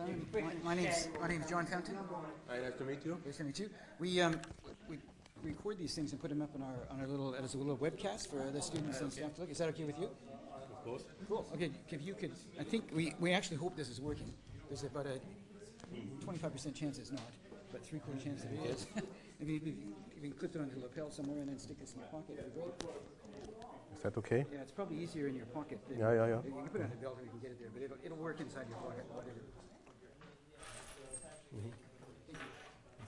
Simon. My, my name's my name's John Fountain. Hi, nice to meet you. Nice to meet you. We um we record these things and put them up on our on our little as a little webcast for the students and staff to look. Is that okay with you? Of course. Cool. Okay. If you could, I think we we actually hope this is working. There's about a 25% chance it's not, but three quarter chance that it is. if, you, if you can clip it onto a lapel somewhere and then stick this in your pocket, that'd be great. Is that okay? Yeah, it's probably easier in your pocket. Yeah, yeah, yeah. You can put it on a belt and you can get it there, but it'll, it'll work inside your pocket, whatever.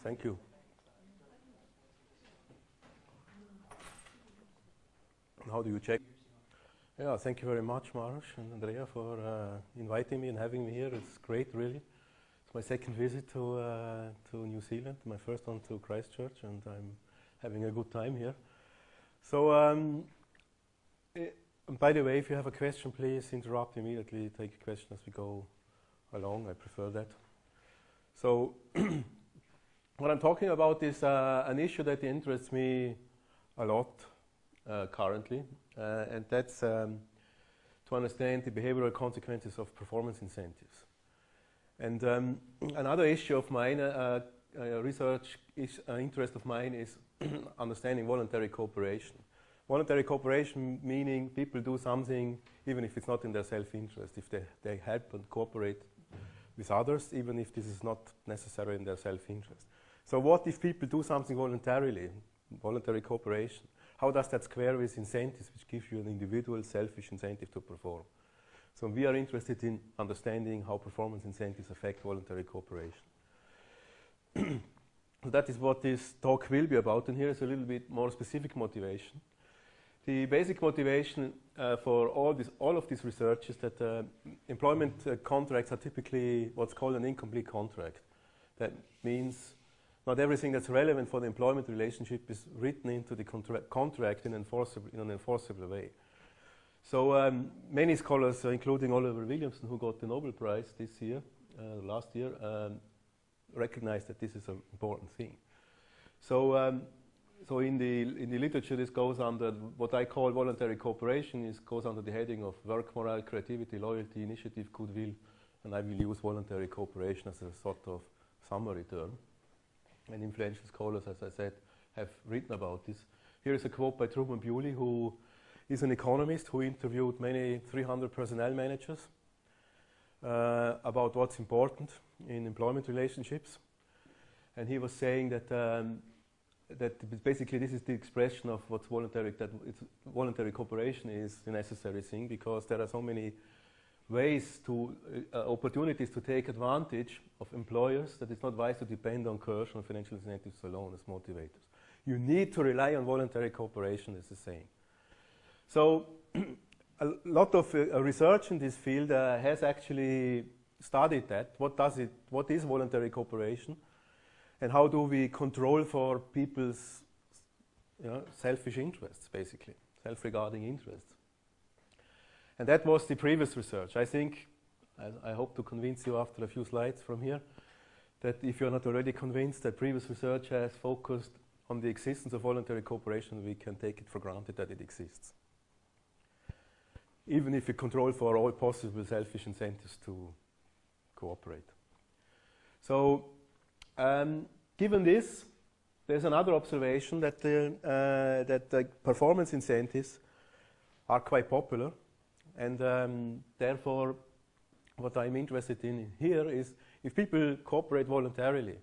Thank you. How do you check? Yeah, thank you very much, Maros and Andrea, for uh, inviting me and having me here. It's great, really. It's my second visit to uh, to New Zealand, my first one to Christchurch, and I'm having a good time here. So, um, eh, by the way, if you have a question, please interrupt immediately. Take a question as we go along. I prefer that. So, what I'm talking about is uh, an issue that interests me a lot uh, currently, uh, and that's um, to understand the behavioral consequences of performance incentives. And um, another issue of mine, uh, uh, research is, uh, interest of mine is understanding voluntary cooperation. Voluntary cooperation meaning people do something even if it's not in their self-interest, if they, they help and cooperate with others, even if this is not necessarily in their self-interest. So what if people do something voluntarily, voluntary cooperation? How does that square with incentives, which give you an individual selfish incentive to perform? So we are interested in understanding how performance incentives affect voluntary cooperation. so that is what this talk will be about, and here is a little bit more specific motivation. The basic motivation uh, for all, this, all of this research is that uh, employment uh, contracts are typically what's called an incomplete contract. That means not everything that's relevant for the employment relationship is written into the contra contract in, in, an enforceable way. So um, many scholars, uh, including Oliver Williamson, who got the Nobel Prize this year, uh, last year, um, recognize that this is an important thing. So, um, so in the in the literature, this goes under what I call voluntary cooperation. It goes under the heading of work morale, creativity, loyalty, initiative, goodwill, and I will use voluntary cooperation as a sort of summary term. And influential scholars, as I said, have written about this. Here is a quote by Truman Bewley, who is an economist who interviewed many 300 personnel managers uh, about what's important in employment relationships. And he was saying that, um, that basically this is the expression of what's voluntary, that voluntary cooperation is the necessary thing because there are so many ways to, uh, opportunities to take advantage of employers that it's not wise to depend on coercion or financial incentives alone as motivators. You need to rely on voluntary cooperation, as the saying. So a lot of uh, research in this field uh, has actually studied that. What does it? What is voluntary cooperation, and how do we control for people's you know, selfish interests, basically self-regarding interests? And that was the previous research. I think, I, I hope to convince you after a few slides from here, that if you're not already convinced that previous research has focused on the existence of voluntary cooperation, we can take it for granted that it exists even if we control for all possible selfish incentives to cooperate. So, um, given this, there's another observation that the, uh, that the performance incentives are quite popular, and um, therefore, what I'm interested in here is if people cooperate voluntarily,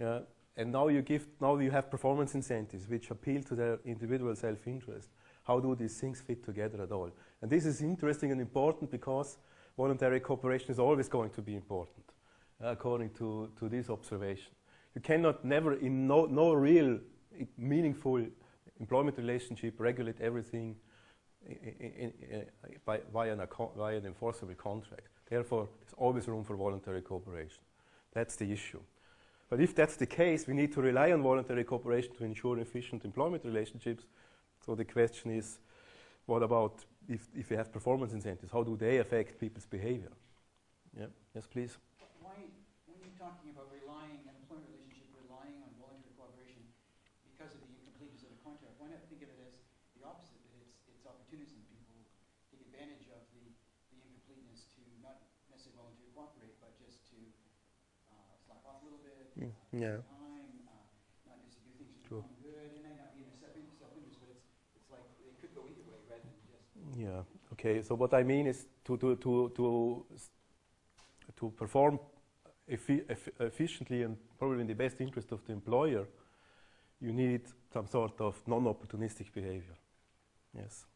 yeah, and now you give, now you have performance incentives which appeal to their individual self-interest. How do these things fit together at all? And this is interesting and important because voluntary cooperation is always going to be important, uh, according to, to this observation. You cannot never, in no, no real meaningful employment relationship, regulate everything in, in, by, via, an, via an enforceable contract. Therefore, there's always room for voluntary cooperation. That's the issue. But if that's the case, we need to rely on voluntary cooperation to ensure efficient employment relationships. So the question is, what about if, if you have performance incentives, how do they affect people's behavior? Yeah. Yes, please. Why, when you're talking about relying, an employment relationship relying on voluntary cooperation because of the incompleteness of the contract, why not think of it as the opposite, that it's, it's opportunism? People take advantage of the, the incompleteness to not necessarily voluntarily cooperate, but just to get Mm, yeah. time, uh, not just to do things for own good, it may not be in self, self-interest, but it's, it's like, it could go either way rather than just. Yeah. Okay. So what I mean is to to to to to perform effi- eff- efficiently and probably in the best interest of the employer, you need some sort of non-opportunistic behavior. Yes.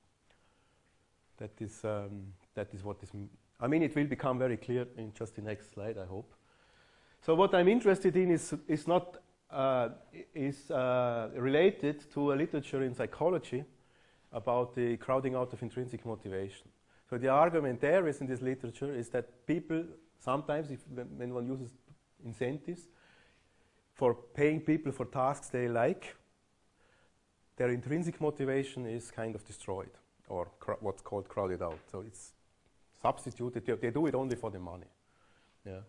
That is, um, that is what is, I mean, it will become very clear in just the next slide. I hope. So what I'm interested in is is not uh, is uh, related to a literature in psychology about the crowding out of intrinsic motivation. So the argument there is in this literature is that people sometimes, if, when one uses incentives for paying people for tasks they like, their intrinsic motivation is kind of destroyed or what's called crowded out. So it's substituted. They, they do it only for the money. Yeah.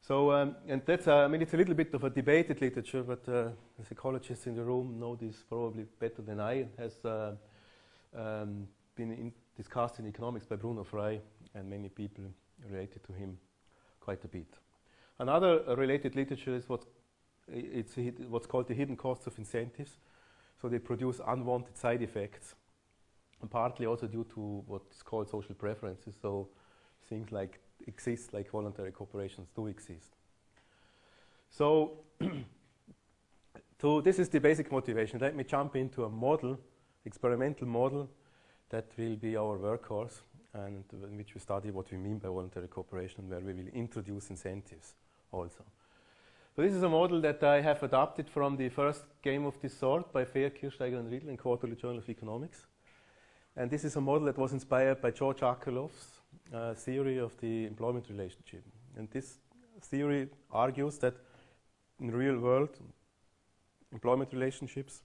So um, and that's uh, I mean it's a little bit of a debated literature, but uh, the psychologists in the room know this probably better than I. It has uh, um, been in discussed in economics by Bruno Frey and many people related to him quite a bit. Another uh, related literature is what it's what's called the hidden costs of incentives. So they produce unwanted side effects, and partly also due to what's called social preferences. So things like exist, like voluntary corporations do exist. So, to this is the basic motivation. Let me jump into a model, experimental model, that will be our workhorse, and in which we study what we mean by voluntary cooperation, where we will introduce incentives also. So this is a model that I have adapted from the first game of this sort by Fehr, Kirchsteiger and Riedl in Quarterly Journal of Economics. And this is a model that was inspired by George Akerlof's uh, theory of the employment relationship. And this theory argues that in the real world, employment relationships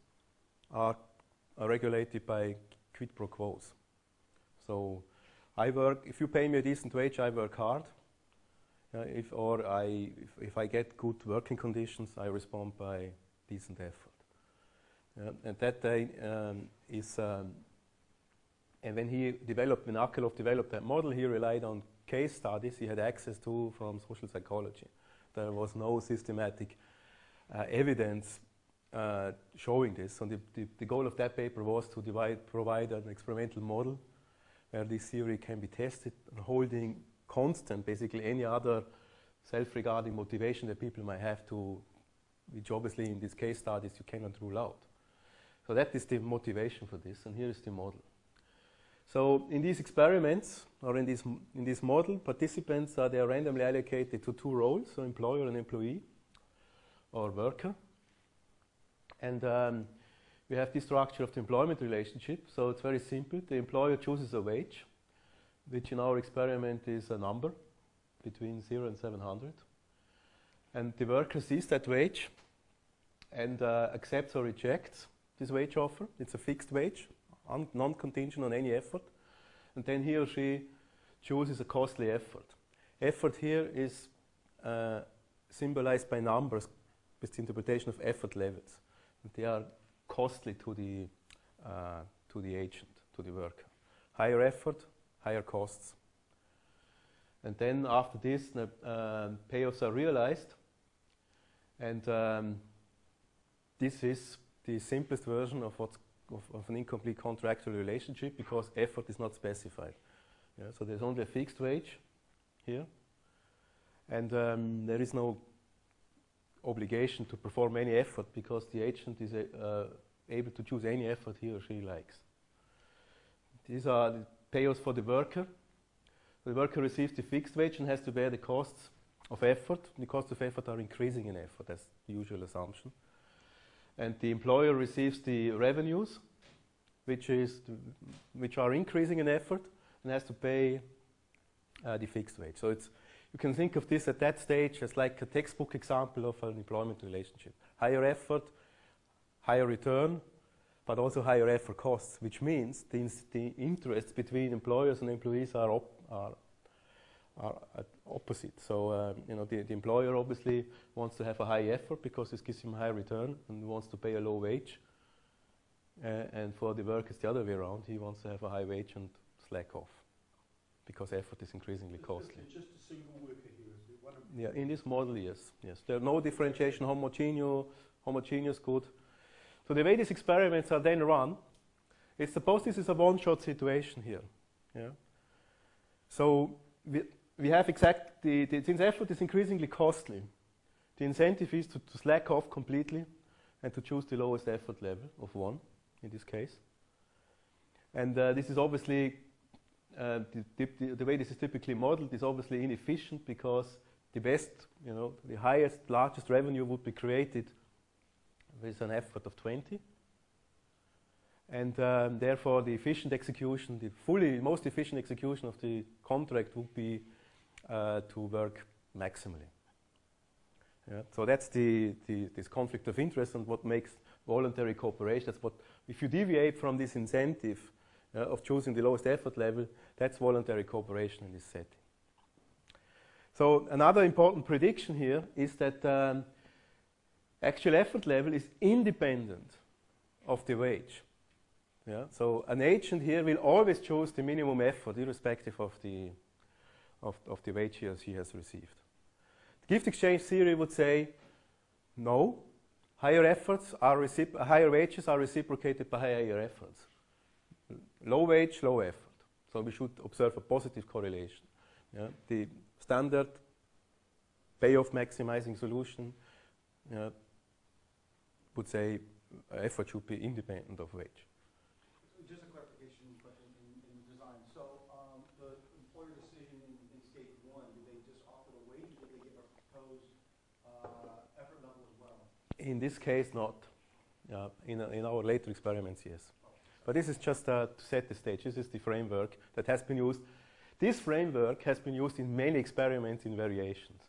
are, are regulated by quid pro quos. So I work, if you pay me a decent wage, I work hard. Uh, if, or I, if, if I get good working conditions, I respond by decent effort. Yeah, and that uh, um, is, um, and when he developed, when Akerlof developed that model, he relied on case studies he had access to from social psychology. There was no systematic uh, evidence uh, showing this. And the, the, the goal of that paper was to divide, provide an experimental model where this theory can be tested holding constant basically any other self-regarding motivation that people might have to, which obviously in these case studies you cannot rule out. So that is the motivation for this, and here is the model. So in these experiments, or in this, in this model, participants are they are randomly allocated to two roles, so employer and employee, or worker. And um, we have this structure of the employment relationship. So it's very simple. The employer chooses a wage, which in our experiment is a number between 0 and 700. And the worker sees that wage and uh, accepts or rejects this wage offer. It's a fixed wage, non-contingent on any effort. And then he or she chooses a costly effort. Effort here is uh, symbolized by numbers with the interpretation of effort levels. And they are costly to the, uh, to the agent, to the worker. Higher effort, higher costs. And then after this, the um, payoffs are realized. And um, this is the simplest version of, what's, of, of an incomplete contractual relationship because effort is not specified. Yeah, so there's only a fixed wage here. And um, there is no obligation to perform any effort because the agent is uh, able to choose any effort he or she likes. These are the payoffs for the worker. The worker receives the fixed wage and has to bear the costs of effort. The costs of effort are increasing in effort, that's the usual assumption. And the employer receives the revenues, which, is which are increasing in effort, and has to pay uh, the fixed wage. So it's, you can think of this at that stage as like a textbook example of an employment relationship. Higher effort, higher return, but also higher effort costs, which means the, ins- the interests between employers and employees are, op- are, are opposite. So um, you know the, the employer obviously wants to have a high effort because this gives him a high return and wants to pay a low wage. Uh, and for the workers the other way around, he wants to have a high wage and slack off because effort is increasingly It's costly. Just, just a single worker here, is it? One Yeah, in this model, yes. Yes, there are no differentiation, homogeneous, homogeneous good. So the way these experiments are then run, is suppose this is a one-shot situation here. Yeah. So we, we have exact the, the since effort is increasingly costly, the incentive is to, to slack off completely and to choose the lowest effort level of one in this case. And uh, this is obviously uh, the, the, the way this is typically modeled is obviously inefficient because the best, you know, the highest, largest revenue would be created with an effort of 20. And um, therefore, the efficient execution, the fully most efficient execution of the contract would be uh, to work maximally. Yeah, so that's the, the, this conflict of interest and what makes voluntary cooperation. That's what, if you deviate from this incentive uh, of choosing the lowest effort level, that's voluntary cooperation in this setting. So another important prediction here is that um, actual effort level is independent of the wage. Yeah? So an agent here will always choose the minimum effort irrespective of the, of, of the wage he she has received. The gift exchange theory would say no, higher efforts are higher wages are reciprocated by higher efforts. Low wage, low effort. So we should observe a positive correlation. Yeah? The standard payoff maximizing solution uh, would say uh, effort should be independent of wage. Just a clarification question in, in design. So um, the employer decision in, in stage one, did they just offer the wage or did they give a proposed uh, effort level as well? In this case, not. Uh, in, in our later experiments, yes. But this is just uh, to set the stage. This is the framework that has been used this framework has been used in many experiments in variations,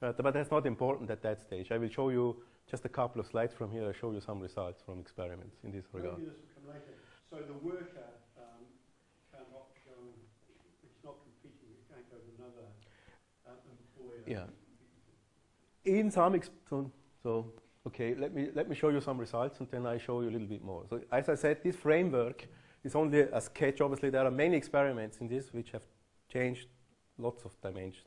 but, but that's not important at that stage. I will show you just a couple of slides from here. I'll show you some results from experiments in this regard. Maybe this will come later. So the worker um, cannot go, it's not competing, it can't go to another uh, employer. Yeah. In some, so, so okay, let me, let me show you some results and then I show you a little bit more. So as I said, this framework is only a sketch. Obviously, there are many experiments in this which have changed lots of dimensions.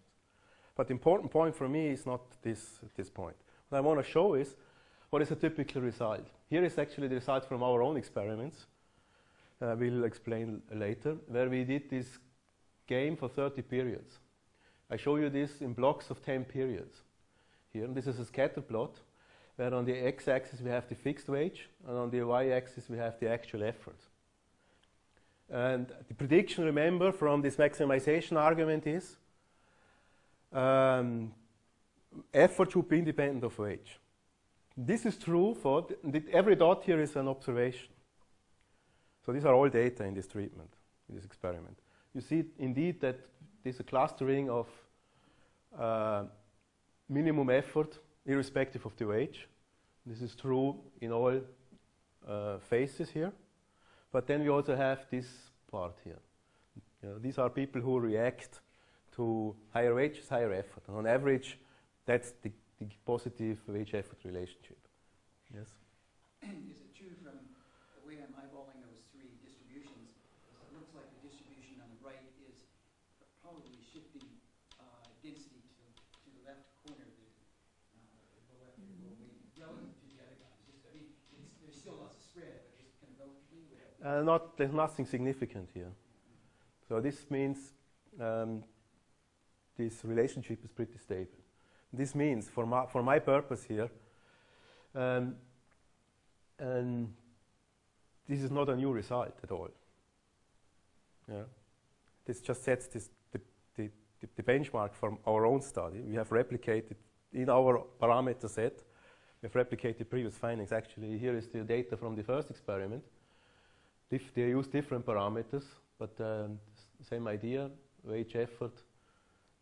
But the important point for me is not this, this point. What I want to show is what is a typical result. Here is actually the result from our own experiments. Uh, we'll explain later, where we did this game for 30 periods. I show you this in blocks of 10 periods. Here, this is a scatter plot, where on the x-axis we have the fixed wage, and on the y-axis we have the actual effort. And the prediction, remember, from this maximization argument is um, effort should be independent of wage. This is true for every dot here is an observation. So these are all data in this treatment, in this experiment. You see indeed that there's a clustering of uh, minimum effort irrespective of the wage. This is true in all uh, phases here. But then we also have this part here. You know, these are people who react to higher wages, higher effort. And on average, that's the, the positive wage-effort relationship. Yes? Is it true from the way I'm eyeballing those three distributions, it looks like the distribution on the right is probably shifting uh, density to, to the left corner of the, uh, the left relative to the other guys? Just, I mean, there's still lots of spread, but just kind of relatively. Uh, not, there's nothing significant here. So this means um, this relationship is pretty stable. This means, for my, for my purpose here, um, and this is not a new result at all. Yeah. This just sets this, the, the, the benchmark from our own study. We have replicated in our parameter set, we have replicated previous findings. Actually, here is the data from the first experiment. Dif they use different parameters, but um, same idea, wage effort,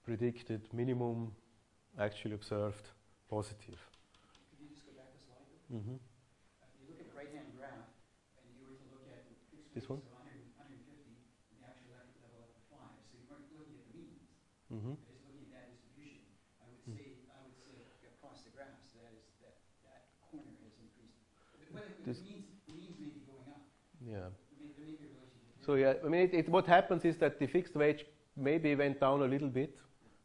predicted minimum, actually observed positive. Could you just go back a slide? Mm -hmm. uh, you look at the right-hand graph, and you were to look at this one? of 100, 150, and the actual level up 5. So you weren't looking at the means. Mm -hmm. Just looking at that distribution. I would mm. say, I would say across the graphs, that is that that corner has increased. The means, the means may be going up. Yeah. So yeah, I mean, it, it, what happens is that the fixed wage maybe went down a little bit,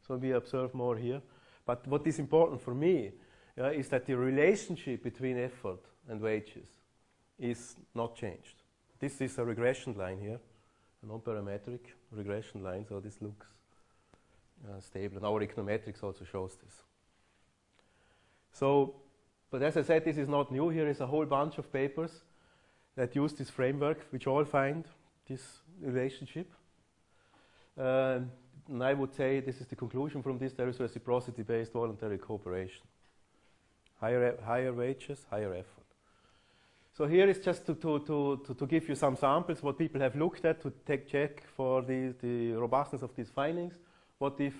so we observe more here. But what is important for me uh, is that the relationship between effort and wages is not changed. This is a regression line here, a non-parametric regression line, so this looks uh, stable. And our econometrics also shows this. So, but as I said, this is not new. Here is a whole bunch of papers that use this framework, which all find this relationship. Um, and I would say this is the conclusion from this. There is reciprocity-based voluntary cooperation. Higher, higher wages, higher effort. So here is just to, to, to, to, give you some samples what people have looked at to take check for the, the robustness of these findings. What if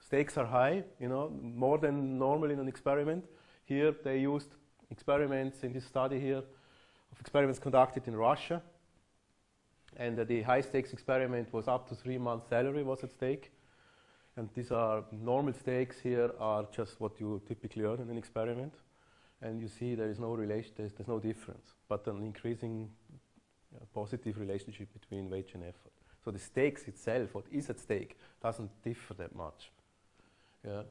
stakes are high, you know, more than normal in an experiment? Here they used experiments in this study here of experiments conducted in Russia. And uh, the high stakes experiment was up to three months salary was at stake. And these are normal stakes here are just what you typically earn in an experiment. And you see there is no relation, there's, there's no difference, but an increasing uh, positive relationship between wage and effort. So the stakes itself, what is at stake, doesn't differ that much. Yeah.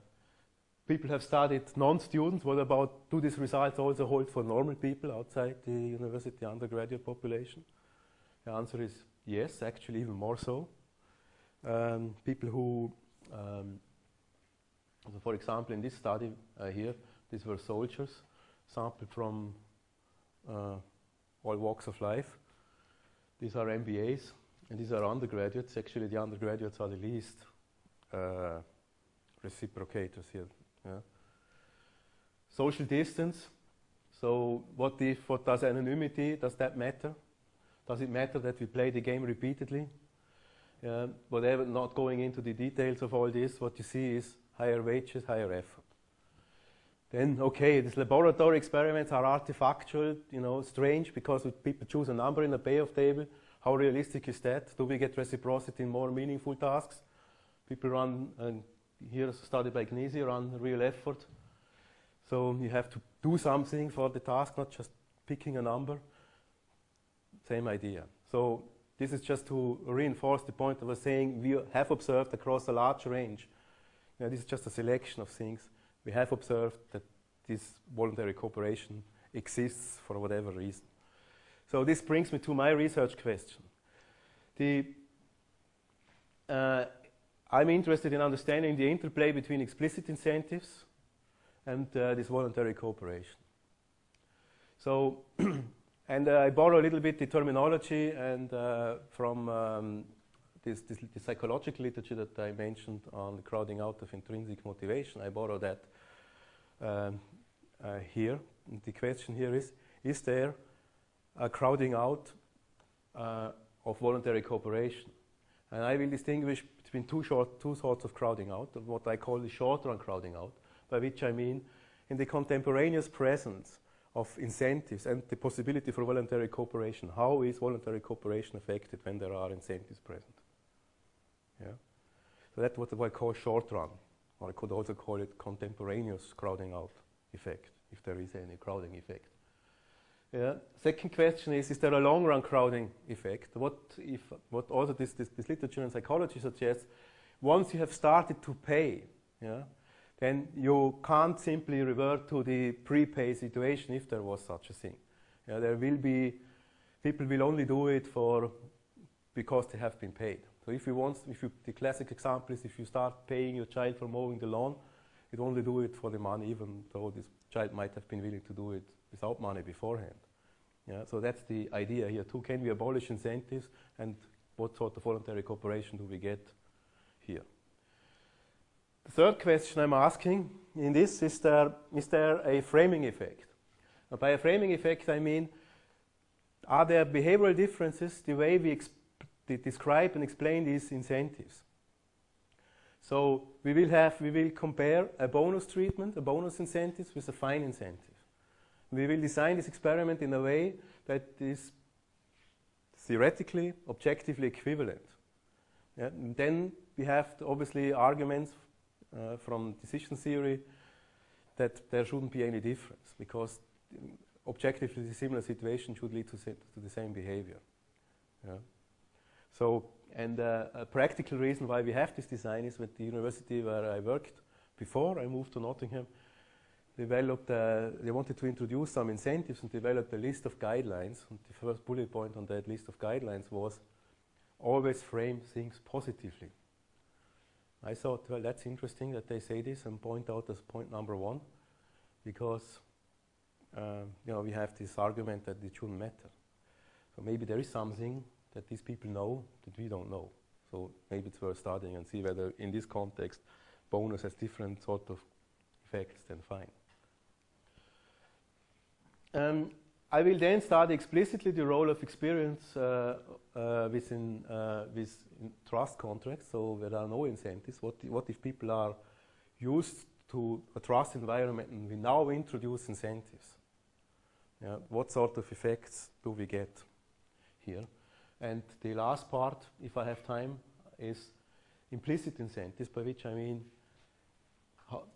People have studied non-students. What about, do these results also hold for normal people outside the university undergraduate population? The answer is yes, actually even more so. Um, people who, um, so for example, in this study uh, here, these were soldiers sampled from uh, all walks of life. These are MBAs and these are undergraduates. Actually, the undergraduates are the least uh, reciprocators here. Yeah. Social distance. So, what if? What does anonymity? Does that matter? Does it matter that we play the game repeatedly? Uh, whatever, not going into the details of all this, what you see is higher wages, higher effort. Then, okay, these laboratory experiments are artifactual, you know, strange because people choose a number in a payoff table. How realistic is that? Do we get reciprocity in more meaningful tasks? People run, and here's a study by Gneezy, run real effort. So you have to do something for the task, not just picking a number. Same idea. So this is just to reinforce the point I was saying we have observed across a large range. Know, this is just a selection of things. We have observed that this voluntary cooperation exists for whatever reason. So this brings me to my research question. The, uh, I'm interested in understanding the interplay between explicit incentives and uh, this voluntary cooperation. So And uh, I borrow a little bit the terminology and uh, from um, this, this, psychological literature that I mentioned on the crowding out of intrinsic motivation. I borrow that um, uh, here. And the question here is, is there a crowding out uh, of voluntary cooperation? And I will distinguish between two, short, two sorts of crowding out, what I call the short-run crowding out, by which I mean in the contemporaneous presence of incentives and the possibility for voluntary cooperation. How is voluntary cooperation affected when there are incentives present? Yeah. So that's what I call short run, or I could also call it contemporaneous crowding out effect, if there is any crowding effect. Yeah. Second question is, is there a long run crowding effect? What if, what also this, this, this literature in psychology suggests, once you have started to pay, yeah, then you can't simply revert to the prepay situation if there was such a thing. Yeah, there will be, people will only do it for, because they have been paid. So if you want, if you, the classic example is if you start paying your child for mowing the lawn, you only do it for the money, even though this child might have been willing to do it without money beforehand. Yeah, so that's the idea here too. Can we abolish incentives and what sort of voluntary cooperation do we get here? The third question I'm asking in this is there, is there a framing effect? Now, by a framing effect, I mean, are there behavioral differences the way we describe and explain these incentives? So we will have, we will compare a bonus treatment, a bonus incentive with a fine incentive. We will design this experiment in a way that is theoretically, objectively equivalent. Yeah? then we have obviously arguments uh, from decision theory that there shouldn't be any difference because objectively similar situation should lead to, to the same behavior. Yeah. So, and uh, a practical reason why we have this design is with the university where I worked before I moved to Nottingham, developed, uh, they wanted to introduce some incentives and developed a list of guidelines. And the first bullet point on that list of guidelines was always frame things positively. I thought, well, that's interesting that they say this and point out as point number one, because uh, you know we have this argument that it shouldn't matter. So maybe there is something that these people know that we don't know. So maybe it's worth studying and see whether in this context bonus has different sort of effects than fine. Um, I will then study explicitly the role of experience uh, uh, within uh, with trust contracts. So there are no incentives. What, what if people are used to a trust environment and we now introduce incentives? Yeah, what sort of effects do we get here? And the last part, if I have time, is implicit incentives, by which I mean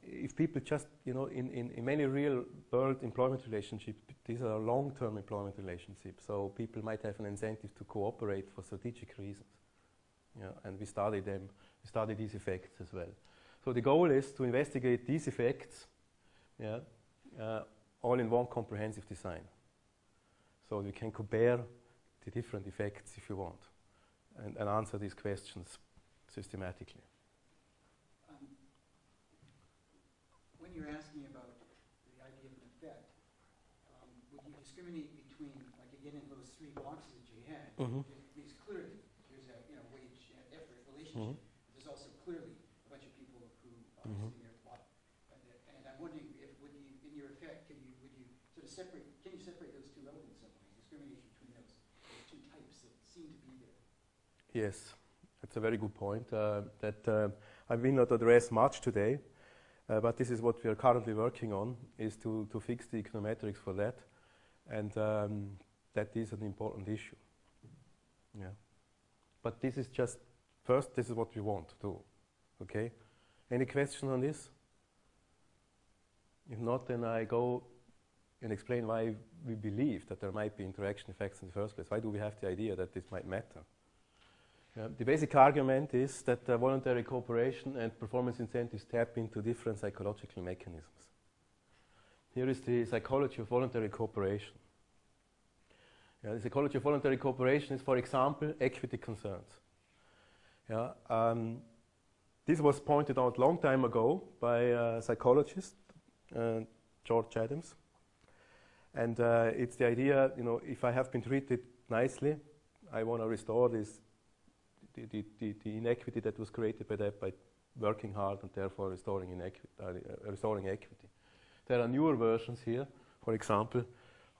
if people just, you know, in, in, in many real world employment relationships, these are long-term employment relationships, so people might have an incentive to cooperate for strategic reasons. Yeah, and we study them, we study these effects as well. So the goal is to investigate these effects, yeah, uh, all in one comprehensive design. So you can compare the different effects if you want, and, and answer these questions systematically. Um, when you're asking about the idea of an effect, um, would you discriminate between, like again, in those three boxes that you had, Mhm. it means clearly there's a you know wage and effort relationship. Mhm. There's also clearly a bunch of people who are Mhm. sitting there the bottom. And, and I'm wondering if would you, in your effect, can you would you sort of separate? Can you separate those two elements in some way? Discrimination between those, those two types that seem to be there. Yes, that's a very good point uh, that uh, I will not address much today, uh, but this is what we are currently working on, is to, to fix the econometrics for that, and um, that is an important issue. Yeah. But this is just, first, this is what we want to do, okay? Any question on this? If not, then I go and explain why we believe that there might be interaction effects in the first place. Why do we have the idea that this might matter? Yeah, the basic argument is that uh, voluntary cooperation and performance incentives tap into different psychological mechanisms. Here is the psychology of voluntary cooperation. Yeah, the psychology of voluntary cooperation is, for example, equity concerns. Yeah, um, this was pointed out long time ago by a psychologist, uh, George Adams. And uh, it's the idea, you know, if I have been treated nicely, I want to restore this the, the, the, the, inequity that was created by that by working hard and therefore restoring, inequity, uh, restoring equity. There are newer versions here, for example,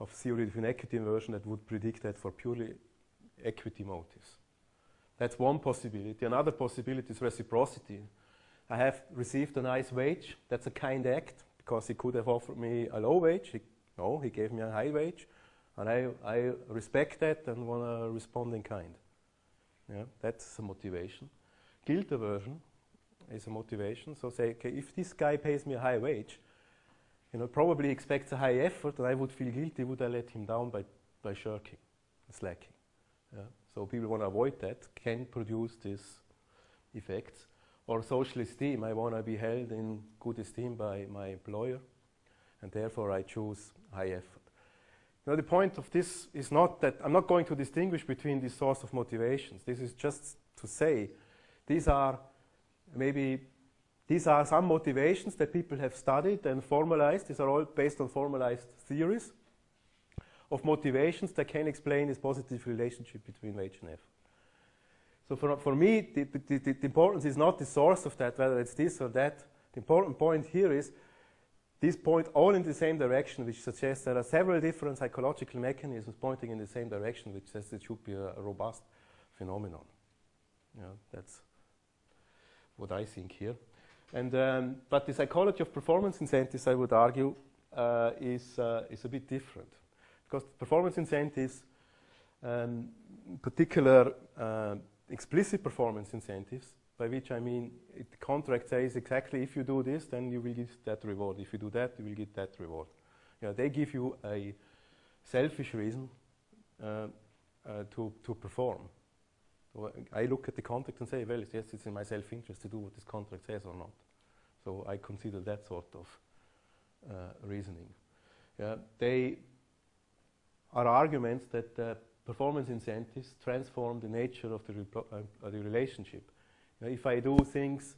of theory of inequity aversion that would predict that for purely equity motives. That's one possibility. Another possibility is reciprocity. I have received a nice wage. That's a kind act because he could have offered me a low wage. He, no, he gave me a high wage. And I, I respect that and want to respond in kind. Yeah, that's a motivation. Guilt aversion is a motivation. So say, okay, if this guy pays me a high wage, you know, probably expects a high effort, and I would feel guilty would I let him down by, by shirking, slacking. Yeah? So people want to avoid that, can produce these effects. Or social esteem, I want to be held in good esteem by my employer, and therefore I choose high effort. Now, the point of this is not that I'm not going to distinguish between these source of motivations. This is just to say these are maybe these are some motivations that people have studied and formalized. These are all based on formalized theories of motivations that can explain this positive relationship between wage and F. So for, for me, the, the, the, the importance is not the source of that, whether it's this or that. The important point here is these point all in the same direction, which suggests there are several different psychological mechanisms pointing in the same direction, which says it should be a, a robust phenomenon. Yeah, that's what I think here. And, um, but the psychology of performance incentives, I would argue, uh, is, uh, is a bit different. Because performance incentives, um, in particular uh, explicit performance incentives, by which I mean the contract says exactly if you do this, then you will get that reward. If you do that, you will get that reward. You know, they give you a selfish reason uh, uh, to, to perform. So I look at the contract and say, well, yes, it's in my self-interest to do what this contract says or not. So I consider that sort of uh, reasoning. Yeah, they are arguments that uh, performance incentives transform the nature of the, uh, the relationship. If I do things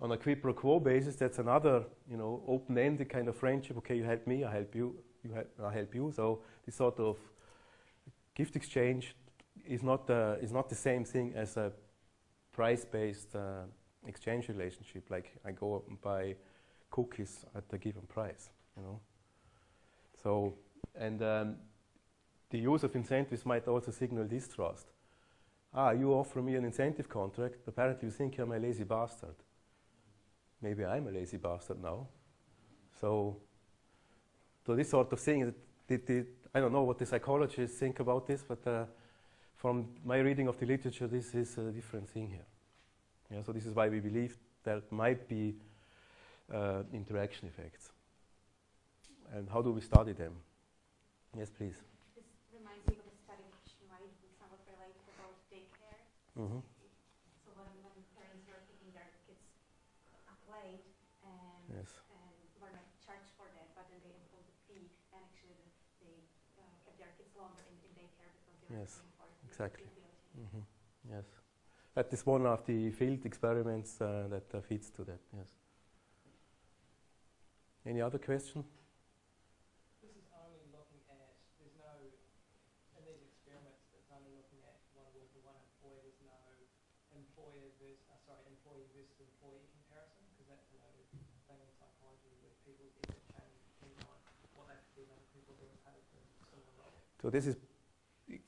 on a quid pro quo basis, that's another, you know, open-ended kind of friendship. Okay, you help me, I help you, you help, I help you. So this sort of gift exchange is not uh, is not the same thing as a price-based uh, exchange relationship. Like I go and buy cookies at a given price, you know. So and um, the use of incentives might also signal distrust. Ah, you offer me an incentive contract. Apparently, you think I'm a lazy bastard. Maybe I'm a lazy bastard now. So, so this sort of thing, the, the, I don't know what the psychologists think about this, but uh, from my reading of the literature, this is a different thing here. Yeah, so this is why we believe there might be uh, interaction effects. And how do we study them? Yes, please. This reminds me of a study which might be somewhat related about daycare. Mm-hmm. So when, when parents were taking their kids up late and, Yes. and were not charged for that, but then they imposed a fee and actually they uh, kept their kids longer in, in daycare because they were Yes, paying for it. exactly. In. Mm-hmm. Yes. That is one of the field experiments uh, that uh, fits to that, yes. Any other question? This is only looking at, there's no, in these experiments, it's only looking at one worker, one employee, there's no employer versus, uh, sorry, employee versus employee comparison, because that's a noted thing in psychology where people's effort change depending on what they perceive other people being paid for similar roles. So this is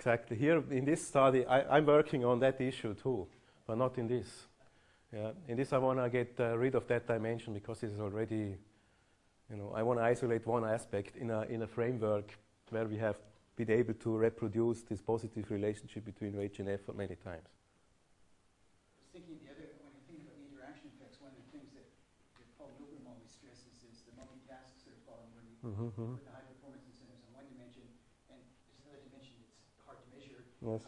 exactly here in this study. I, I'm working on that issue too, but not in this. Yeah, in this I want to get uh, rid of that dimension because it is already, you know, I want to isolate one aspect in a in a framework where we have been able to reproduce this positive relationship between wage and effort many times. I was thinking the other, when you think about the interaction effects, one of the things that Paul Milgrom always stresses is the multitasks that are followed when you Mm-hmm. put the high performance incentives on one dimension, and there's another dimension that's hard to measure, Yes.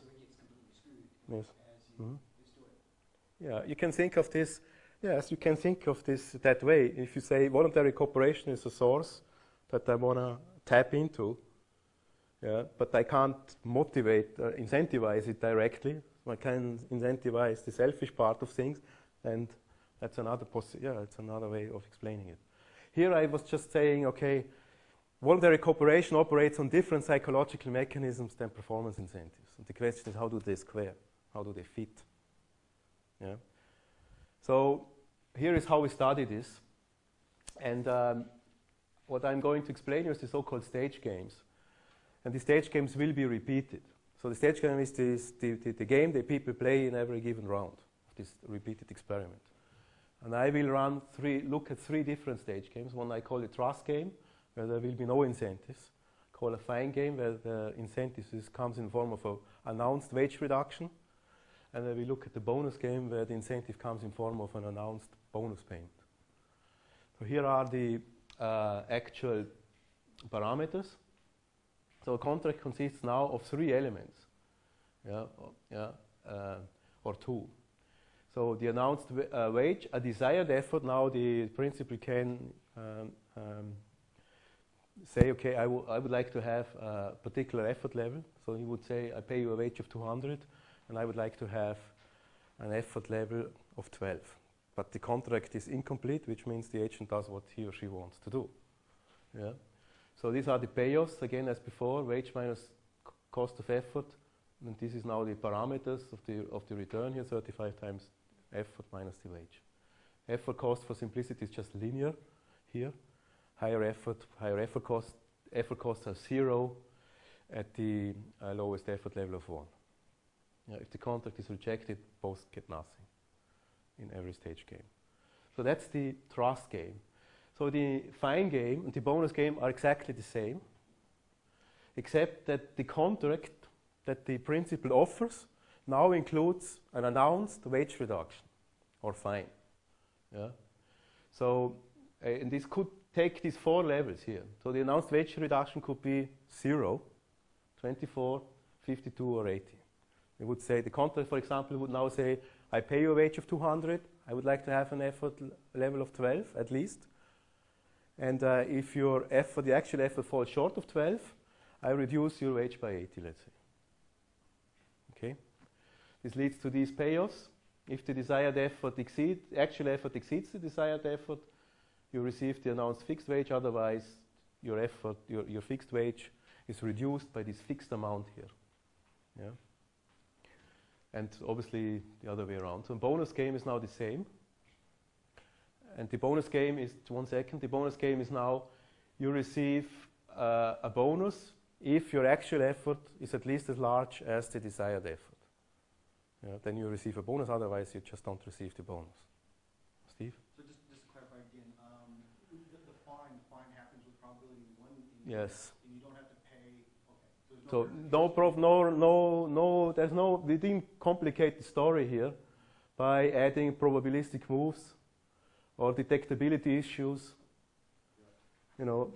Yes. you Mhm. Yeah, you can think of this. Yes, you can think of this that way. If you say voluntary cooperation is a source that I want to tap into, yeah, but I can't motivate or incentivize it directly. I can incentivize the selfish part of things, and that's another yeah, it's another way of explaining it. Here I was just saying, okay, voluntary cooperation operates on different psychological mechanisms than performance incentives. The question is, how do they square? How do they fit? Yeah. So here is how we study this. And um, what I'm going to explain is the so-called stage games. And the stage games will be repeated. So the stage game is this, the, the, the game that people play in every given round of this repeated experiment. And I will run three, look at three different stage games. One I call the trust game, where there will be no incentives. Call a fine game, where the incentive comes in form of an announced wage reduction. And then we look at the bonus game, where the incentive comes in form of an announced bonus payment. So here are the uh, actual parameters. So a contract consists now of three elements, yeah, o- yeah, uh, or two. So the announced uh, wage, a desired effort. Now the principal can um, um, say, okay, I would like to have a particular effort level. So he would say, I pay you a wage of 200, and I would like to have an effort level of 12. But the contract is incomplete, which means the agent does what he or she wants to do. Yeah. So these are the payoffs, again as before, wage minus cost of effort. And this is now the parameters of the, of the return here, 35 times effort minus the wage. Effort cost for simplicity is just linear here. Higher effort, higher effort cost. Effort costs are zero at the uh, lowest effort level of one. Yeah, if the contract is rejected, both get nothing in every stage game. So that's the trust game. So the fine game and the bonus game are exactly the same, except that the contract that the principal offers now includes an announced wage reduction or fine. Yeah? So, uh, and this could take these four levels here. So the announced wage reduction could be 0, 24, 52, or 80. It would say, the contract, for example, would now say, I pay you a wage of 200. I would like to have an effort level of 12 at least. And uh, if your effort, the actual effort falls short of 12, I reduce your wage by 80, let's say. Okay? This leads to these payoffs. If the desired effort exceeds, the actual effort exceeds the desired effort, you receive the announced fixed wage. Otherwise, your effort, your, your fixed wage is reduced by this fixed amount here. Yeah? And obviously the other way around. So bonus game is now the same. And the bonus game is, one second, the bonus game is now you receive uh, a bonus if your actual effort is at least as large as the desired effort. Yeah, then you receive a bonus, otherwise you just don't receive the bonus. Steve? So just, just to clarify again, um, the, the fine, the fine happens with probability one in. Yes. And you don't have to pay, okay. So no prof, no, no, no, there's no, we didn't complicate the story here by adding probabilistic moves or detectability issues. You know,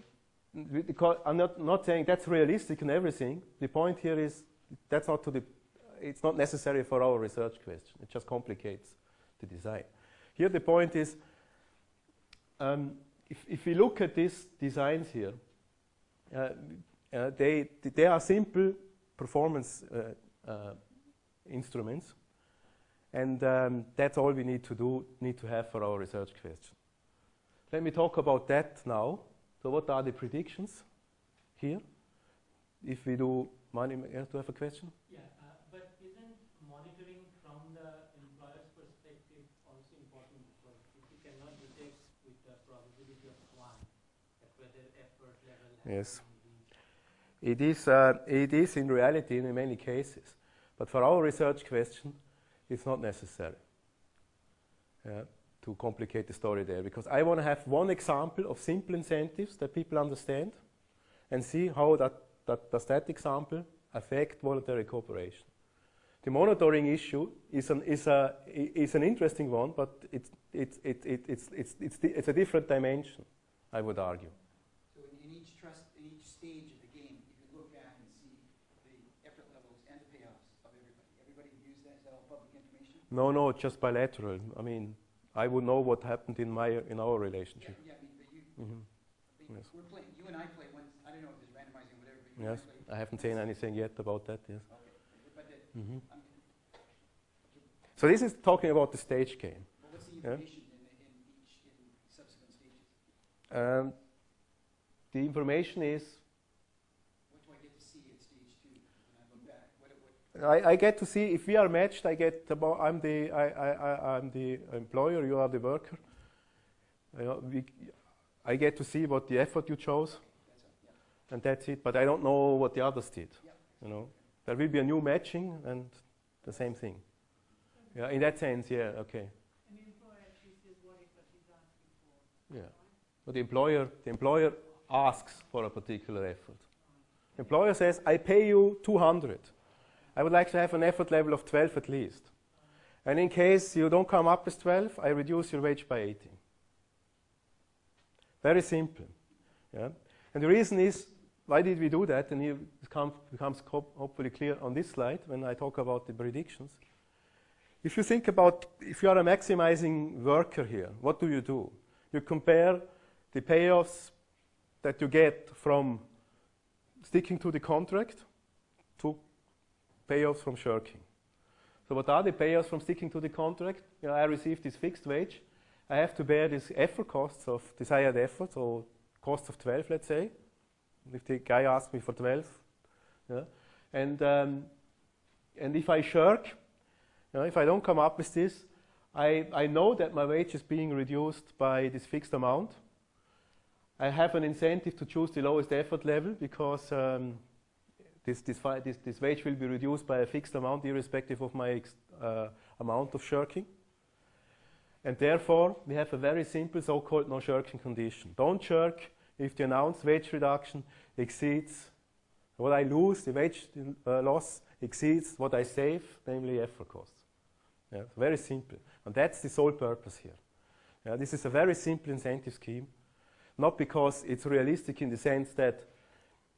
because I'm not, not saying that's realistic and everything. The point here is that's not to the, it's not necessary for our research question. It just complicates the design. Here the point is, um, if, if we look at these designs here, they, they are simple performance uh, uh, instruments, and um, that's all we need to do, need to have for our research question. Let me talk about that now. So, what are the predictions here? If we do money, do you have a question? Yeah, uh, but isn't monitoring from the employer's perspective also important? Because if you cannot detect with the probability of one, that whether effort level has Yes. It is, uh, it is in reality in many cases, but for our research question, it's not necessary to complicate the story there because I want to have one example of simple incentives that people understand and see how that, that does that example affect voluntary cooperation. The monitoring issue is an, is a, is an interesting one, but it's, it's, it, it, it's, it's, it's, it's a different dimension, I would argue. So in, in each trust, in each stage of the game, you can look back and see the effort levels and the payoffs of everybody. Everybody views that, is that all public information? No, no, just bilateral. I mean, I would know what happened in my in our relationship. yeah, I mean, but you, hmm but Yes. we're playing, you and I play one, I don't know if there's randomizing, whatever, but you and I Yes, play. I haven't seen anything yet about that. Yes. Okay, the, hmm So this is talking about the stage game. what's the Yeah. information in, the- in each, in subsequent stages? Um, the information is What do I get to see at stage two when I look back? What, what, I, I get to see if we are matched. I get about I'm the I, I, I, I'm the employer. You are the worker. You know, we, I get to see what the effort you chose, that's, a- yeah. and that's it. But I don't know what the others did. Yeah. You know, there will be a new matching and the same thing. Yeah, in that sense, yeah, okay. An employer what effort he's asking for. Yeah. But the employer, the employer asks for a particular effort. The employer says, I pay you 200. I would like to have an effort level of 12 at least. And in case you don't come up with 12, I reduce your wage by 18. Very simple. Yeah? And the reason is, why did we do that? And it com- becomes hopefully clear on this slide when I talk about the predictions. If you think about, if you are a maximizing worker here, what do you do? You compare the payoffs that you get from sticking to the contract to payoffs from shirking. So what are the payoffs from sticking to the contract? You know, I receive this fixed wage. I have to bear these effort costs of desired effort, so cost of 12, let's say. If the guy asks me for 12. Yeah. And, um, and if I shirk, you know, if I don't come up with this, I, I know that my wage is being reduced by this fixed amount. I have an incentive to choose the lowest effort level because um, this, this, this, this wage will be reduced by a fixed amount irrespective of my uh, amount of shirking. And therefore, we have a very simple so-called no shirking condition. Don't shirk if the announced wage reduction exceeds what I lose, the wage uh, loss exceeds what I save, namely effort costs. Yeah, very simple. And that's the sole purpose here. Yeah, this is a very simple incentive scheme, not because it's realistic in the sense that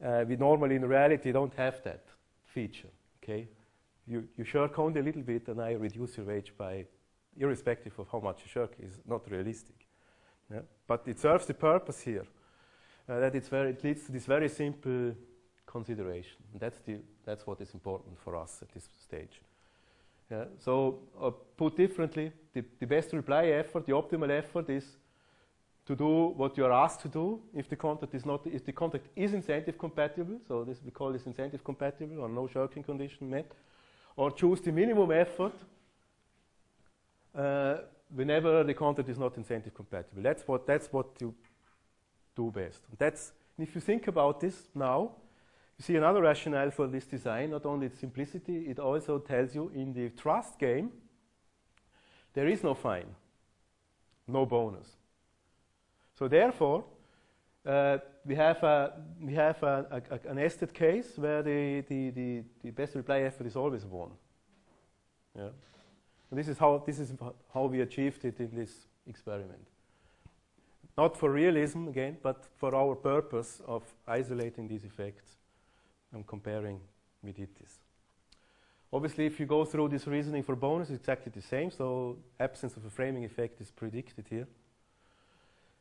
uh, we normally in reality don't have that feature. Okay, you, you shirk only a little bit and I reduce your wage by, irrespective of how much you shirk, is not realistic. Yeah? But it serves the purpose here uh, that it's very, it leads to this very simple consideration. And that's, the, that's what is important for us at this stage. Yeah? So, uh, put differently, the, the best reply effort, the optimal effort is to do what you are asked to do if the contract is not if the contract is incentive compatible so this we call this incentive compatible or no shirking condition met or choose the minimum effort uh, whenever the contract is not incentive compatible. That's what that's what you do best. And that's and if you think about this now you see another rationale for this design. Not only its simplicity it also tells you in the trust game there is no fine no bonus so therefore, uh, we have, a, we have a, a, a, nested case where the, the, the, the, best reply effort is always 1. Yeah. And this is, how, this is how we achieved it in this experiment. Not for realism, again, but for our purpose of isolating these effects and comparing, we did this. Obviously, if you go through this reasoning for bonus, it's exactly the same. So absence of a framing effect is predicted here.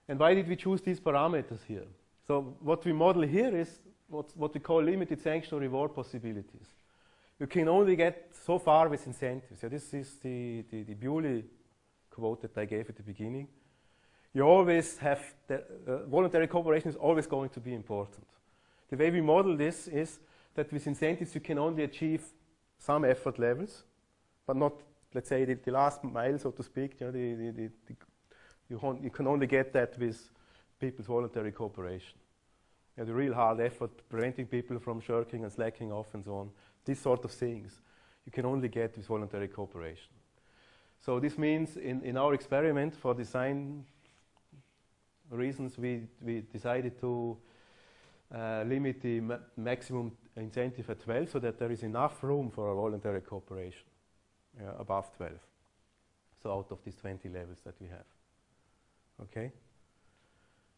And why did we choose these parameters here? So what we model here is what, what we call limited sanction or reward possibilities. You can only get so far with incentives. Yeah, this is the, the, the Bewley quote that I gave at the beginning. You always have, the, uh, voluntary cooperation is always going to be important. The way we model this is that with incentives you can only achieve some effort levels, but not, let's say, the, the last mile, so to speak, you know, the, the, the, you, you can only get that with people's voluntary cooperation. You know, the real hard effort, preventing people from shirking and slacking off and so on, these sort of things, you can only get with voluntary cooperation. So this means in, in our experiment for design reasons, we, we decided to uh, limit the ma maximum incentive at 12 so that there is enough room for a voluntary cooperation uh, above 12. So out of these 20 levels that we have. Okay?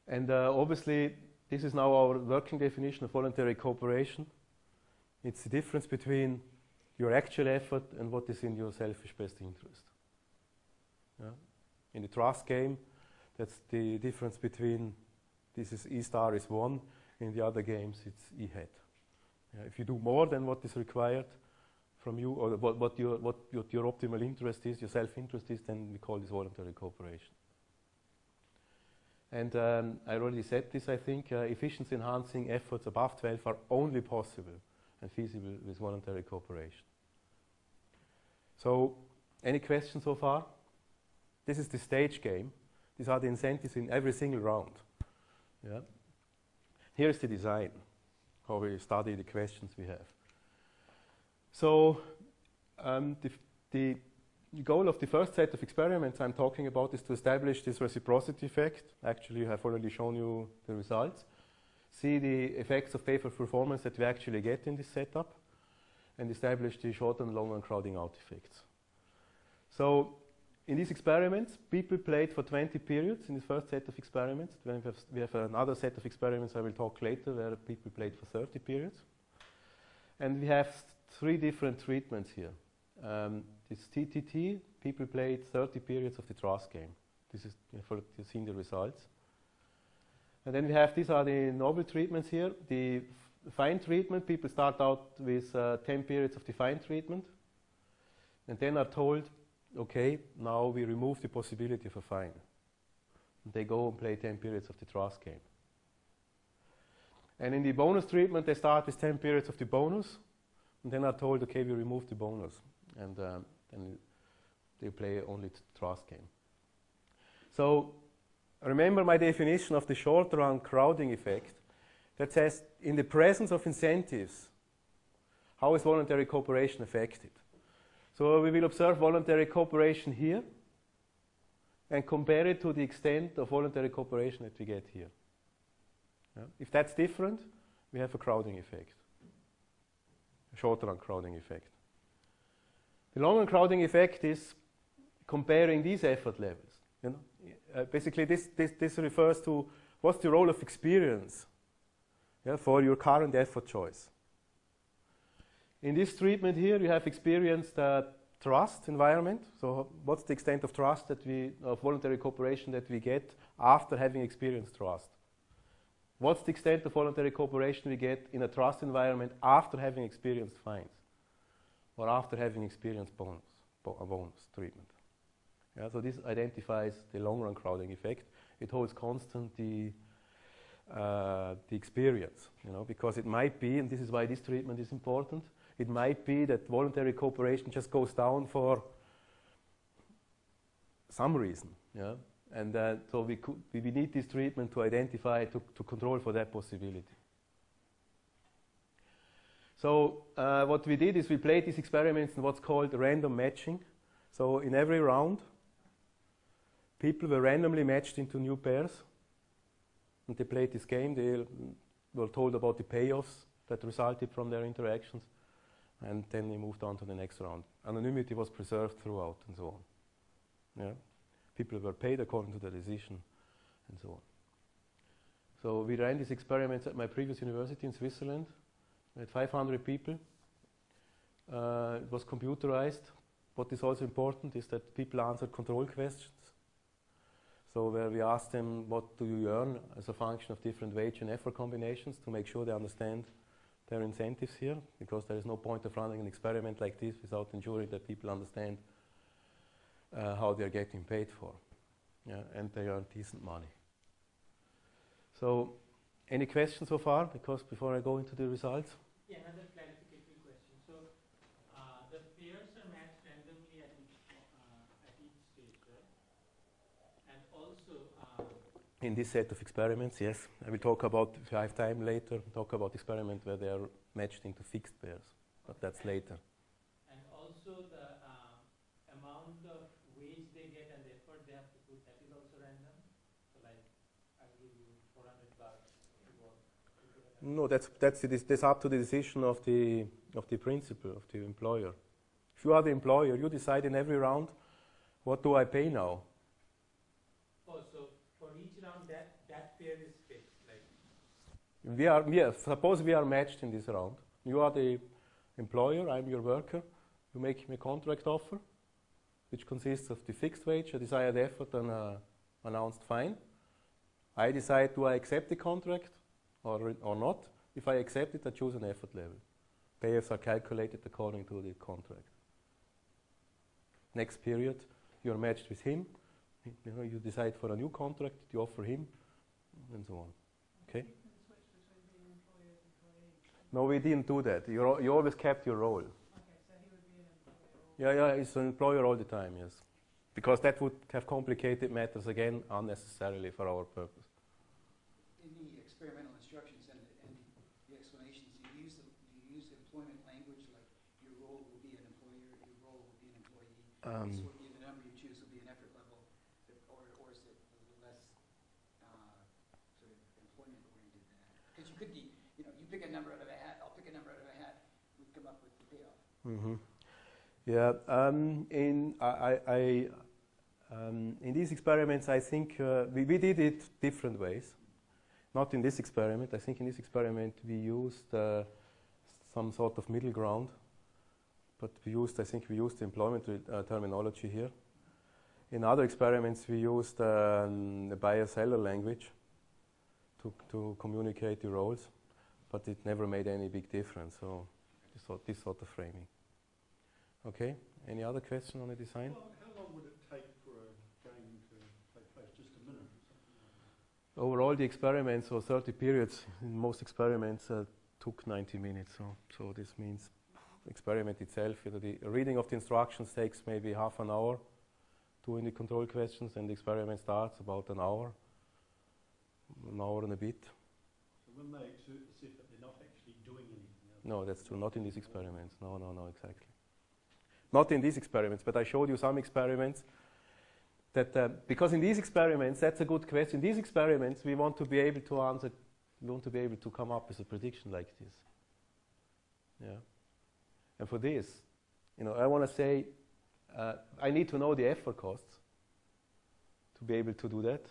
And uh, obviously, this is now our working definition of voluntary cooperation. It's the difference between your actual effort and what is in your selfish best interest. Yeah? In the trust game, that's the difference between this is E star is 1, in the other games it's E hat. Yeah, if you do more than what is required from you, or what, what, your, what your, your optimal interest is, your self-interest is, then we call this voluntary cooperation. And um, I already said this, I think, uh, efficiency enhancing efforts above 12 are only possible and feasible with voluntary cooperation. So, any questions so far? This is the stage game. These are the incentives in every single round. Yeah. Here's the design, how we study the questions we have. So, um, the the goal of the first set of experiments I'm talking about is to establish this reciprocity effect. Actually, I have already shown you the results. See the effects of pay for performance that we actually get in this setup and establish the short and long run crowding out effects. So in these experiments, people played for 20 periods in the first set of experiments. Have, we have another set of experiments I will talk later where people played for 30 periods. And we have three different treatments here. Um, this TTT, people played 30 periods of the trust game. This is for you've seen the results. And then we have, these are the novel treatments here. The fine treatment, people start out with uh, 10 periods of the fine treatment. And then are told, okay, now we remove the possibility of a fine. And they go and play 10 periods of the trust game. And in the bonus treatment, they start with 10 periods of the bonus. And then are told, okay, we remove the bonus. And um, they play only the trust game. So remember my definition of the short run crowding effect that says in the presence of incentives, how is voluntary cooperation affected? So we will observe voluntary cooperation here and compare it to the extent of voluntary cooperation that we get here. Yeah? If that's different, we have a crowding effect, a short run crowding effect. The long-run crowding effect is comparing these effort levels. You know? Uh, basically, this, this, this refers to what's the role of experience yeah, for your current effort choice. In this treatment here, you have experienced a trust environment. So, what's the extent of trust that we, of voluntary cooperation that we get after having experienced trust? What's the extent of voluntary cooperation we get in a trust environment after having experienced fines or after having experienced bonus, bo- a bonus treatment? Yeah, so this identifies the long-run crowding effect. It holds constant the uh, the experience, you know, because it might be, and this is why this treatment is important. It might be that voluntary cooperation just goes down for some reason, yeah, and uh, so we, we need this treatment to identify to, to control for that possibility. So uh, what we did is we played these experiments in what's called random matching. So in every round, people were randomly matched into new pairs and they played this game. They were told about the payoffs that resulted from their interactions, and then they moved on to the next round. Anonymity was preserved throughout, and so on. Yeah, people were paid according to their decision, and so on. So we ran these experiments at my previous university in Switzerland. Had 500 people. Uh, it was computerized. What is also important is that people answered control questions. So where we asked them what do you earn as a function of different wage and effort combinations to make sure they understand their incentives here, because there is no point of running an experiment like this without ensuring that people understand uh, how they are getting paid for, yeah, and they earn decent money. So, any questions so far? Because before I go into the results. Yeah, another clarificatory question. So, uh, the pairs are matched randomly at each, uh, at each stage, right? And also, uh, in this set of experiments, yes. I will talk about, if I have time later, talk about experiment where they are matched into fixed pairs, but that's later. and also the um, amount of wage they get and the effort they have to put, that is also random? So like, I'll give you four hundred bucks to work. to do that. No, that's, that's, it is, that's up to the decision of the, of the principal, of the employer. If you are the employer, you decide in every round, what do I pay now? Oh, so for each round, that, that pair is fixed, like, We are, yeah, suppose we are matched in this round. You are the employer, I'm your worker. You make me a contract offer, which consists of the fixed wage, a desired effort, and a announced fine. I decide do I accept the contract or, or not. If I accept it, I choose an effort level. Payoffs are calculated according to the contract. Next period, you're matched with him. You know, you decide for a new contract, you offer him, and so on. Okay? No, we didn't do that. You, al- you always kept your role. Yeah, yeah, he's an employer all the time, yes. Because that would have complicated matters again unnecessarily for our purpose. In the experimental instructions and, and the explanations, do you use the, do you use the employment language, like your role will be an employer, your role will be an employee? Um, This will be, the number you choose be an effort level, or, or is it less, uh, sort of employment oriented than that? Because you could be, you know, you pick a number out of a hat, I'll pick a number out of a hat, we come up with the payoff. mhm. Yeah, um, in, I, I, I, um, in these experiments, I think uh, we, we did it different ways. Not in this experiment. I think in this experiment we used uh, some sort of middle ground. But we used, I think we used the employment uh, terminology here. In other experiments, we used um, the buyer-seller language to, to communicate the roles, but it never made any big difference. So this sort, this sort of framing. Okay. Any other question on the design? Long, how long would it take for a game to take place? Just a minute like? Overall, the experiments or 30 periods in most experiments uh, took 90 minutes. So, so this means experiment itself. You know, the reading of the instructions takes maybe half an hour. Doing the control questions and the experiment starts about an hour, an hour and a bit. So when they exert they're not actually doing anything? No, that's true. Not in these experiments. No, no, no, exactly. Not in these experiments, but I showed you some experiments that, uh, because in these experiments, that's a good question. In these experiments, we want to be able to answer, we want to be able to come up with a prediction like this. Yeah. And for this, you know, I want to say, uh, I need to know the effort costs to be able to do that.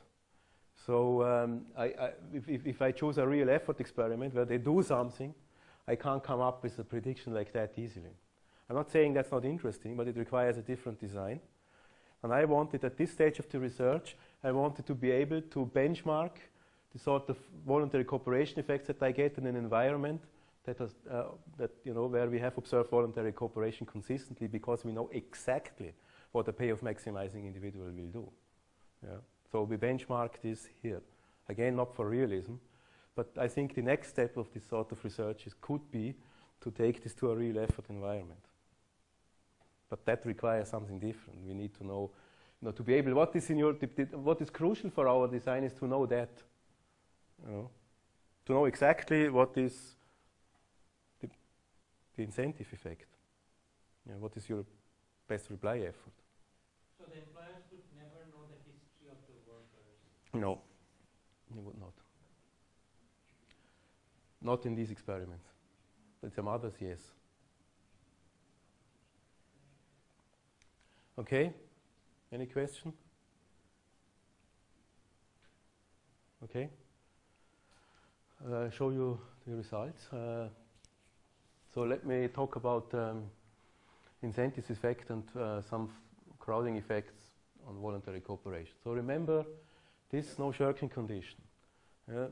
So um, I, I, if, if, if I choose a real effort experiment where they do something, I can't come up with a prediction like that easily. I'm not saying that's not interesting, but it requires a different design. And I wanted at this stage of the research, I wanted to be able to benchmark the sort of voluntary cooperation effects that I get in an environment that, uh, that you know, where we have observed voluntary cooperation consistently because we know exactly what the payoff maximizing individual will do. Yeah. So we benchmark this here. Again, not for realism, but I think the next step of this sort of research is, could be to take this to a real effort environment. But that requires something different. We need to know, you know to be able, what is, in your, what is crucial for our design is to know that. You know, to know exactly what is the incentive effect. Yeah, what is your best reply effort? So the employers would never know the history of the workers. No, they would not. Not in these experiments. But some others, yes. Okay? Any question? Okay? Uh, show you the results. Uh, so let me talk about um, incentives effect and uh, some crowding effects on voluntary cooperation. So remember this no shirking condition. Uh,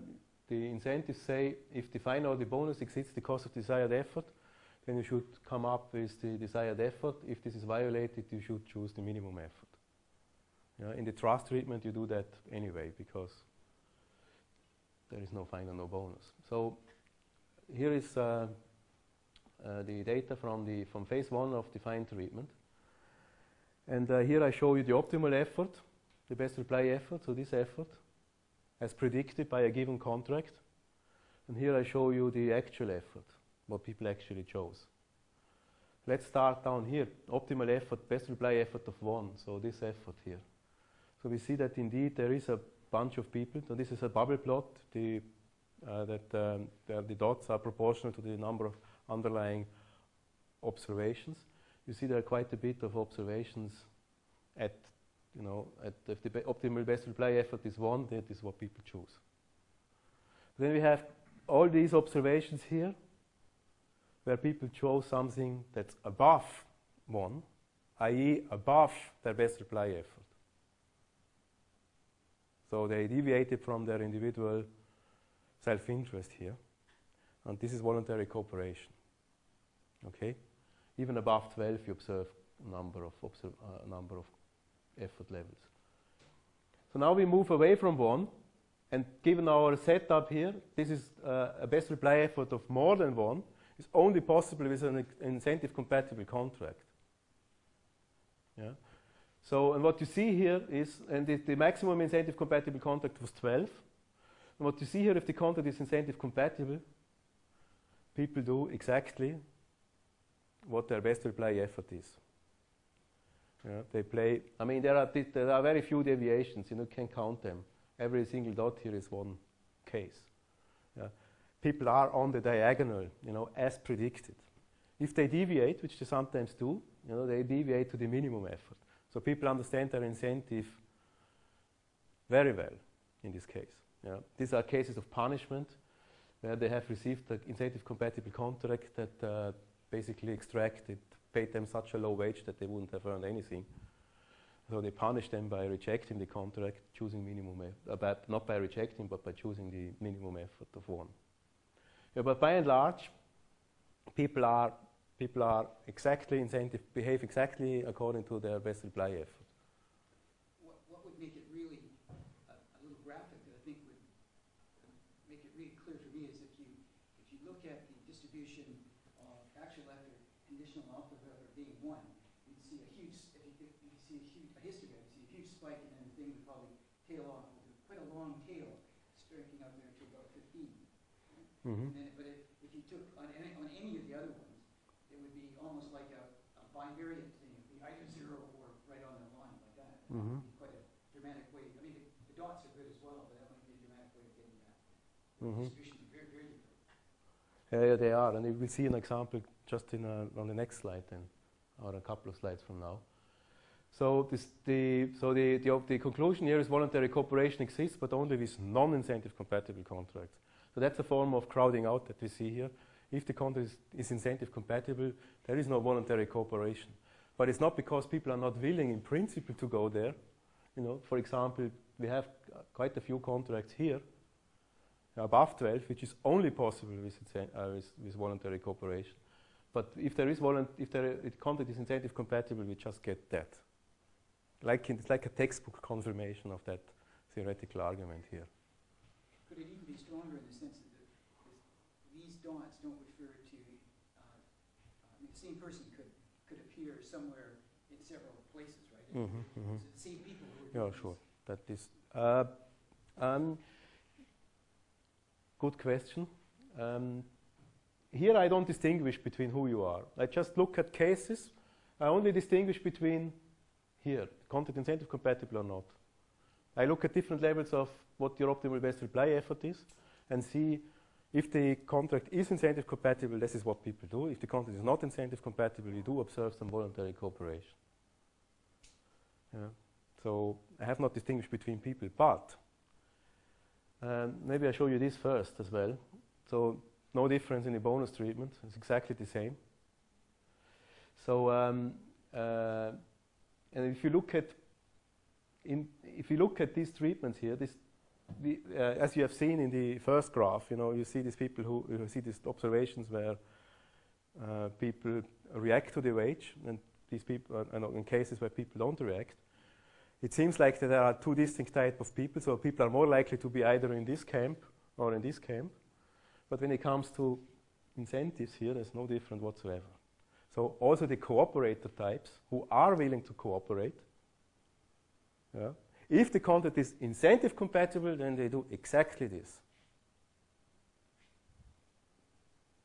the incentives say if the final the bonus exceeds the cost of desired effort, then you should come up with the desired effort. If this is violated, you should choose the minimum effort. Yeah, in the trust treatment, you do that anyway because there is no final, no bonus. So here is uh, the data from the from phase one of the fine treatment. And uh, here I show you the optimal effort, the best reply effort, so this effort, as predicted by a given contract. And here I show you the actual effort, what people actually chose. Let's start down here. Optimal effort, best reply effort of one, so this effort here. So we see that indeed there is a bunch of people. So this is a bubble plot, the, uh, that um, the dots are proportional to the number of underlying observations you see there are quite a bit of observations at, you know, at if the optimal best reply effort is one, that is what people choose. Then we have all these observations here, where people chose something that's above one, i.e. above their best reply effort. So they deviated from their individual self-interest here. And this is voluntary cooperation. Okay? even above 12 you observe number of observe, uh, number of effort levels. So now we move away from one, and given our setup here, this is uh, a best reply effort of more than one. It's only possible with an incentive compatible contract. Yeah. So, and what you see here is, and the, the maximum incentive compatible contract was 12. And what you see here, if the contract is incentive compatible, people do exactly what their best reply effort is. Yeah, they play, I mean, there are, there are very few deviations, you know, can count them. Every single dot here is one case. Yeah. People are on the diagonal, you know, as predicted. If they deviate, which they sometimes do, you know, they deviate to the minimum effort. So people understand their incentive very well in this case. Yeah. These are cases of punishment where they have received an incentive compatible contract that uh, basically extracted, paid them such a low wage that they wouldn't have earned anything. So they punished them by rejecting the contract, choosing minimum, uh, not by rejecting, but by choosing the minimum effort of one. Yeah, but by and large, people are people are exactly incentive, behave exactly according to their best reply effort. What, what would make it really a, a little graphic that I think would make it really clear for me is if you if you look at the distribution actual after conditional and alpha being one, you'd see a huge, if you, if you see a huge, a histogram, you see a huge spike and then the thing would probably tail off with quite a long tail striking out there to about 15. Mm-hmm. And then, but if, if you took on any, on any of the other ones, it would be almost like a, a bivariate thing. It'd be either zero or right on the line like that. Mm-hmm. Quite a dramatic way. I mean, the, the, dots are good as well, but that might be a dramatic way of getting that. Mm-hmm. Distribution is very, very different. Yeah, yeah, they are, and we will see an example just in a, on the next slide then, or a couple of slides from now. So, this, the, so the, the, the, conclusion here is voluntary cooperation exists, but only with non-incentive compatible contracts. So that's a form of crowding out that we see here. if the contract is, is incentive compatible, there is no voluntary cooperation. But it's not because people are not willing in principle to go there. You know, for example, we have quite a few contracts here above 12, which is only possible with, uh, with, with voluntary cooperation. But if there is if there if contract is incentive compatible, we just get that. Like in, it's like a textbook confirmation of that theoretical argument here. Could it even be stronger in the sense that the, these dots don't refer to, uh, I mean, the same person could, could appear somewhere in several places, right? It- Mhm, mhm. The same people who are Yeah, sure. this. That is uh, um, good question. Um, here I don't distinguish between who you are. I just look at cases. I only distinguish between here, content incentive compatible or not. I look at different levels of what your optimal best reply effort is and see if the contract is incentive compatible, this is what people do. If the contract is not incentive compatible, you do observe some voluntary cooperation. Yeah. So I have not distinguished between people, but um, maybe I show you this first as well. So no difference in the bonus treatment; it's exactly the same. So um, uh, and if you look at in if you look at these treatments here, this the, uh, as you have seen in the first graph, you know, you see these people who you see these observations where uh, people react to the wage, and these people, uh, and in cases where people don't react. It seems like that there are two distinct types of people. So people are more likely to be either in this camp or in this camp. But when it comes to incentives here, there's no difference whatsoever. So also the cooperator types who are willing to cooperate. Yeah. If the content is incentive compatible, then they do exactly this.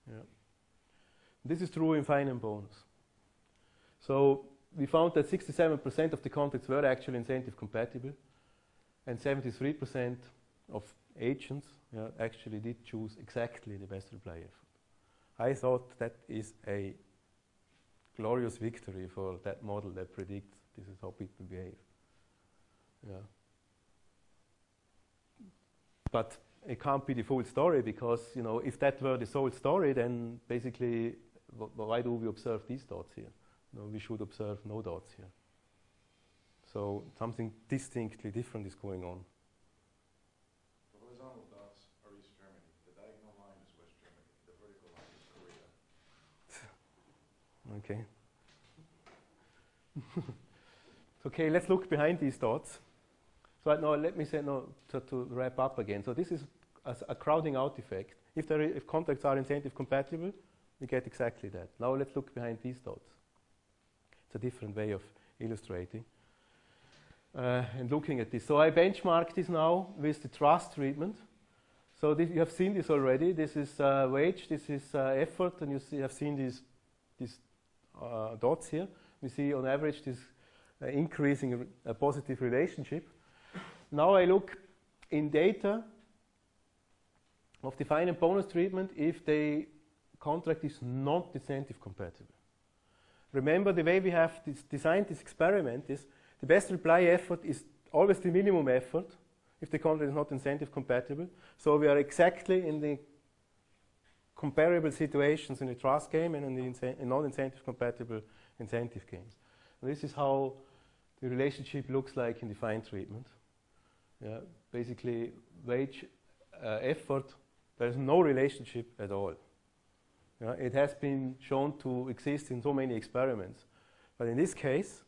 Yeah. This is true in fine and bonus. So we found that 67% of the contracts were actually incentive compatible, and 73% of agents yeah, actually did choose exactly the best reply effort. I thought that is a glorious victory for that model that predicts this is how people behave. Yeah. But it can't be the full story because you know if that were the sole story, then basically wh- why do we observe these dots here? No, we should observe no dots here. So something distinctly different is going on. The horizontal dots are East Germany, the diagonal line is West Germany, the vertical line is Korea. Okay. okay, let's look behind these dots. So now let me say no to, to wrap up again. So this is a crowding out effect. If there if contacts are incentive compatible, we get exactly that. Now let's look behind these dots. It's a different way of illustrating uh, and looking at this. So I benchmark this now with the trust treatment. So you have seen this already. This is uh, wage, this is uh, effort, and you see, have seen these these uh, dots here. We see on average this uh, increasing a positive relationship. Now I look in data of the fine and bonus treatment if the contract is not incentive compatible. Remember the way we have this designed this experiment is the best reply effort is always the minimum effort if the contract is not incentive compatible. So we are exactly in the comparable situations in the trust game and in the in non-incentive compatible incentive games. This is how the relationship looks like in the fine treatment. Yeah, basically, wage uh, effort, there is no relationship at all. Yeah, it has been shown to exist in so many experiments, but in this case,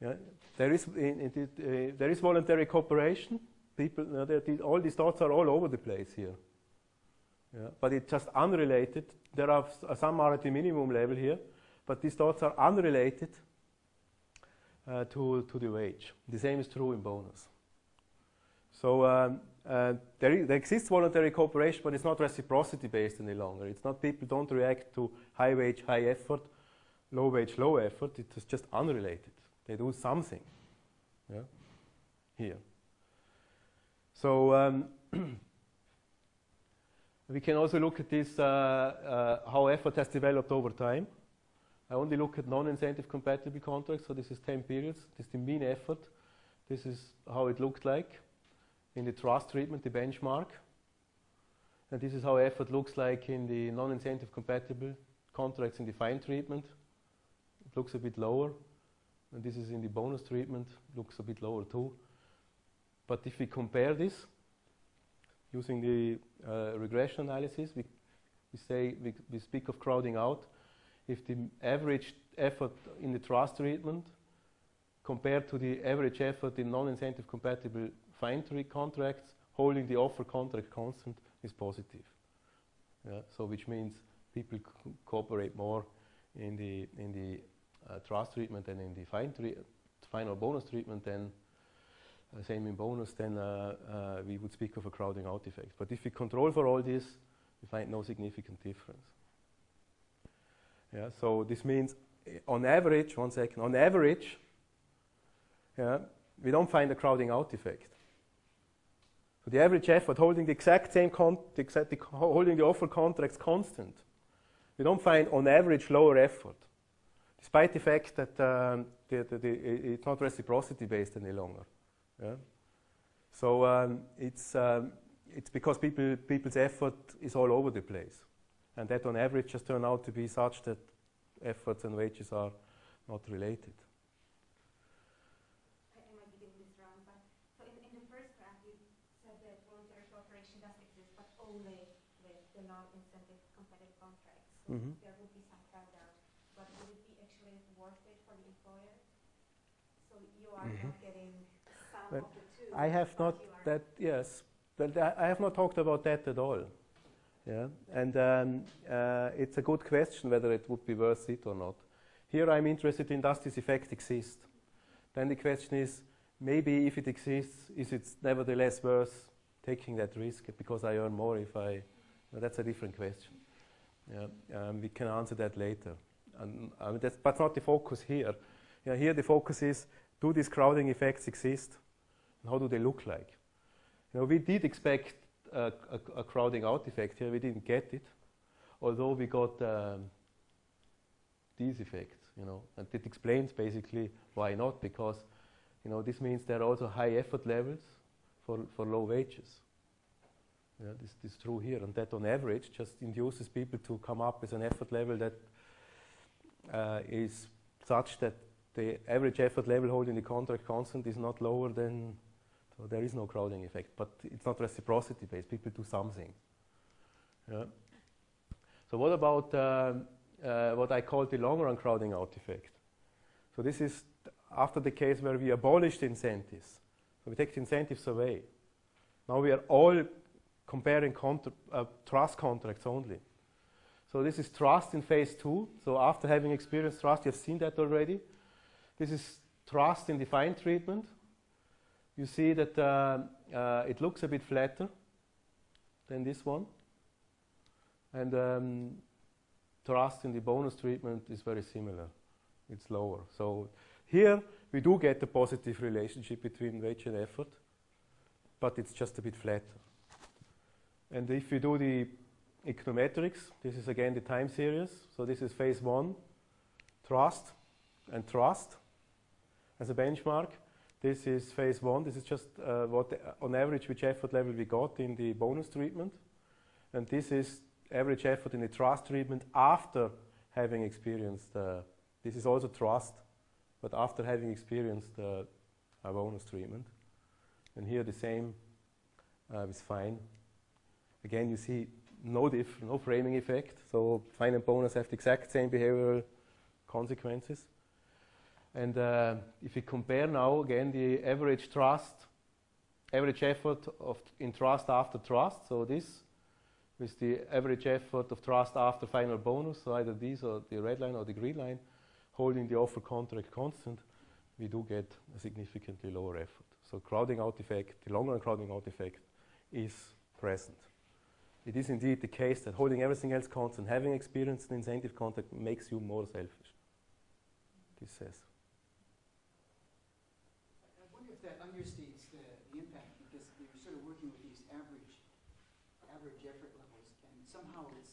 yeah, there is uh, there is voluntary cooperation. People, uh, all these thoughts are all over the place here. Yeah, but it's just unrelated. There are uh, some are at the minimum level here, but these thoughts are unrelated uh, to, to the wage. The same is true in bonus. So um, uh, there, there exists voluntary cooperation, but it's not reciprocity based any longer. It's not people don't react to high wage, high effort, low wage, low effort. It is just unrelated. They do something. Yeah, here. So um, we can also look at this uh, uh, how effort has developed over time. I only look at non-incentive compatible contracts, so this is 10 periods. This is the mean effort. This is how it looked like in the trust treatment, the benchmark. And this is how effort looks like in the non-incentive compatible contracts in defined treatment. It looks a bit lower. And this is in the bonus treatment, looks a bit lower too. But if we compare this using the uh, regression analysis, we, we say we, we speak of crowding out. If the average effort in the trust treatment compared to the average effort in non-incentive compatible tree contracts, holding the offer contract constant is positive. Yeah, so which means people co- cooperate more in the in the uh, trust treatment and in the fine final bonus treatment than uh, same in bonus, then uh, uh, we would speak of a crowding out effect. But if we control for all this, we find no significant difference. Yeah, so this means eh, on average, one second, on average, yeah, we don't find a crowding out effect. So the average effort holding the exact same con- the exact, the holding the offer contracts constant, we don't find on average lower effort, despite the fact that um, the, the, it's not reciprocity based any longer. Yeah? So um, it's, um, it's because people, people's effort is all over the place. And that on average just turn out to be such that efforts and wages are not related. I I might be getting this wrong, but, so in, in the first graph, you said that voluntary cooperation does exist, but only with the non-incentive competitive Mhm. there would be some crowd out, but would it be actually worth it for the employer? So you are Mhm. not getting some Well, of the two. I have not that yes, but I have not talked about that at all. Yeah, and um, uh, it's a good question whether it would be worth it or not. Here I'm interested in does this effect exist? Then the question is maybe if it exists, is it nevertheless worth taking that risk because I earn more if I? No, that's a different question. Yeah, um, we can answer that later. And that's, but not the focus here. Yeah, here the focus is do these crowding effects exist? And how do they look like? You know, we did expect a, a, a crowding out effect here. We didn't get it, although we got um, these effects. You know, and it explains basically why not. Because you know this means there are also high effort levels for for low wages. Yeah, this, this is true here, and that on average just induces people to come up with an effort level that uh, is such that the average effort level holding the contract constant is not lower than so there is no crowding effect, but it's not reciprocity based. People do something. Yeah. So what about um, uh, what I call the long run crowding out effect? So this is after the case where we abolished incentives. So we take the incentives away. Now we are all comparing contra- uh, trust contracts only. So this is trust in phase two. So after having experienced trust, you have seen that already. This is trust in defined treatment you see that uh, uh, it looks a bit flatter than this one. And um, thrust in the bonus treatment is very similar. It's lower. So here we do get a positive relationship between wage and effort, but it's just a bit flatter. And if we do the econometrics, this is again the time series. So this is phase one, trust and trust as a benchmark. This is phase one. This is just uh, what, on average, which effort level we got in the bonus treatment. And this is average effort in the trust treatment after having experienced, uh, this is also trust, but after having experienced uh, a bonus treatment. And here the same uh, is fine. Again, you see no diff, no framing effect. So fine and bonus have the exact same behavioral consequences. And uh, if we compare now again the average trust, average effort of in trust after trust, so this with the average effort of trust after final bonus, so either these or the red line or the green line, holding the offer contract constant, we do get a significantly lower effort. So crowding out effect, the long run crowding out effect is present. It is indeed the case that holding everything else constant, having experienced an incentive contract makes you more selfish. This says. I wonder if that understates the, the impact, because you're sort of working with these average, average effort levels, and somehow it's,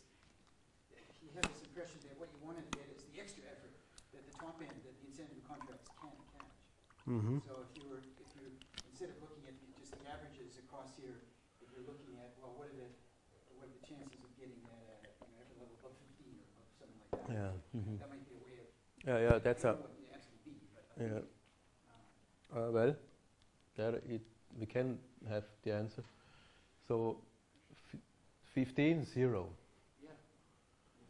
you have this impression that what you want to get is the extra effort at the top end that the incentive contracts can't catch. Mm-hmm. So if you were, if you, instead of looking at the- just the averages across here, if you're looking at, well, what are the, what Yeah. mhm. That might be a way of, Yeah, yeah, that's a, don't know what the be, but yeah. uh, Uh, well, there it, we can have the answer. So, f- 15, 0. yeah.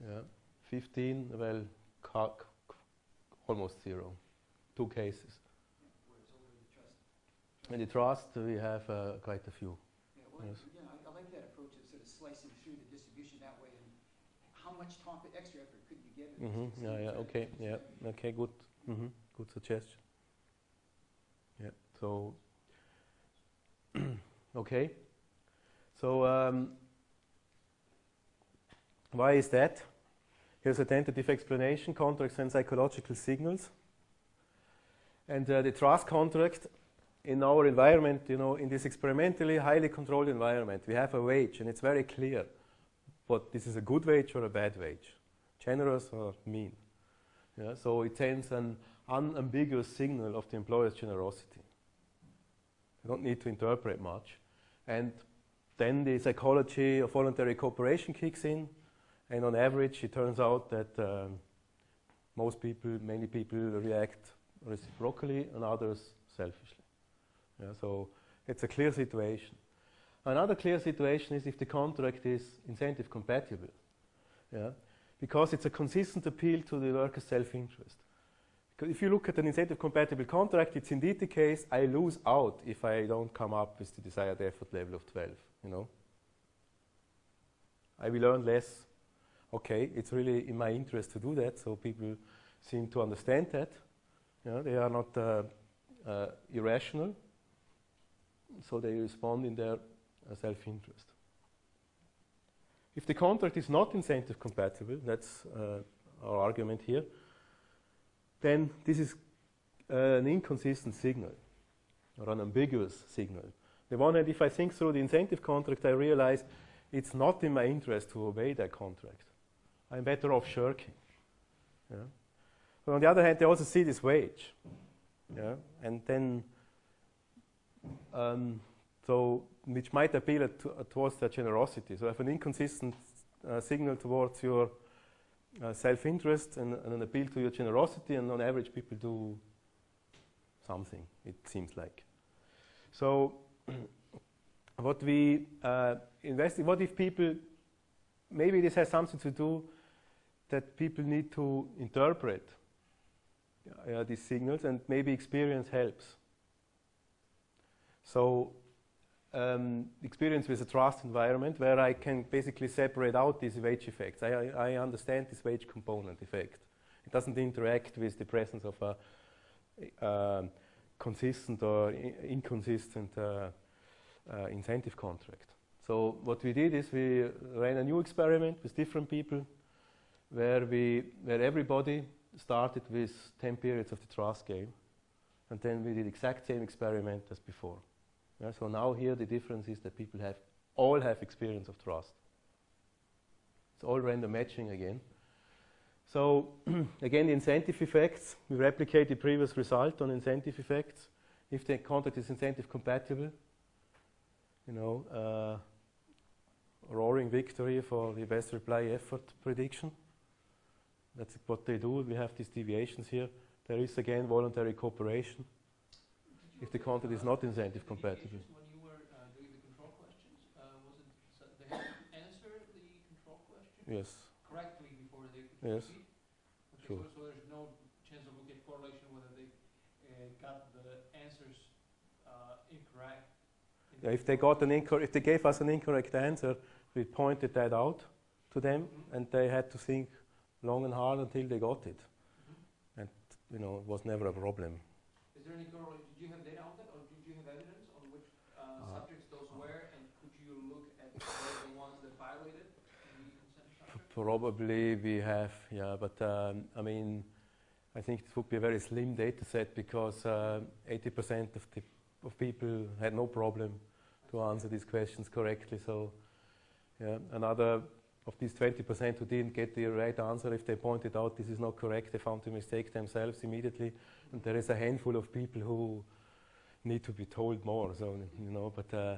Yeah. 15, well, almost 0. Two cases. Whereas over the trust, And the trust, we have uh, quite a few. yeah, well, Yes. again, I, I like that approach of sort of slicing through the distribution that way and how much top, extra effort could you give? if it's hmm Yeah, yeah, okay, yeah, okay, good. hmm Good suggestion. Yeah, so, okay. So, um, why is that? Here's a tentative explanation, contracts and psychological signals. And uh, the trust contract in our environment, you know, in this experimentally highly controlled environment, we have a wage and it's very clear what this is a good wage or a bad wage, generous or mean. Yeah, so it sends an unambiguous signal of the employer's generosity. You don't need to interpret much. And then the psychology of voluntary cooperation kicks in, and on average, it turns out that um, most people, many people react reciprocally and others selfishly. Yeah, so it's a clear situation. Another clear situation is if the contract is incentive compatible. Yeah, because it's a consistent appeal to the worker's self-interest. If you look at an incentive compatible contract, it's indeed the case I lose out if I don't come up with the desired effort level of 12, you know. I will earn less. Okay, it's really in my interest to do that, so people seem to understand that. You know, they are not uh, uh, irrational, so they respond in their uh, self-interest. If the contract is not incentive compatible, that's uh, our argument here, then this is uh, an inconsistent signal or an ambiguous signal. The one hand, if I think through the incentive contract, I realize it's not in my interest to obey that contract. I'm better off shirking. Yeah? But on the other hand, they also see this wage. Yeah? And then, um, so, which might appeal towards their generosity. So, I have an inconsistent uh, signal towards your uh, self-interest and, and an appeal to your generosity, and on average, people do something. It seems like. So, what we uh, investigate, what if people, maybe this has something to do that people need to interpret uh, these signals, and maybe experience helps. So, um, experience with a trust environment where I can basically separate out these wage effects. I, I, I understand this wage component effect. It doesn't interact with the presence of a um, consistent or inconsistent uh, uh, incentive contract. So what we did is we ran a new experiment with different people, where we where everybody started with 10 periods of the trust game, and then we did exact same experiment as before. Yeah, so now here the difference is that people have all have experience of trust. It's all random matching again. So again, the incentive effects, we replicate the previous result on incentive effects. If the contract is incentive compatible, you know, uh, roaring victory for the best reply effort prediction. That's what they do. We have these deviations here. There is again voluntary cooperation if the content is not incentive compatible. When you were uh, doing the control questions, uh, was it so they had to answer the control question Yes. correctly before they could Yes. proceed? Okay, Sure. So, so there's no chance of looking at correlation whether they uh, got the answers uh, incorrect. in Yeah, if they got an incor- if they gave us an incorrect answer, we pointed that out to them, Mhm. and they had to think long and hard until they got it. Mhm. You know, it was never a problem. Is there any correlation? Did you have data on that, or did you have evidence on which uh, Uh, subjects those were, and could you look at the ones that violated the consent? Probably we have, yeah, but um, I mean, I think it would be a very slim data set because uh, 80% of the of people had no problem to answer these questions correctly. So, yeah, another of these 20% who didn't get the right answer, if they pointed out this is not correct, they found the mistake themselves immediately. And there is a handful of people who need to be told more. So, you know, but uh,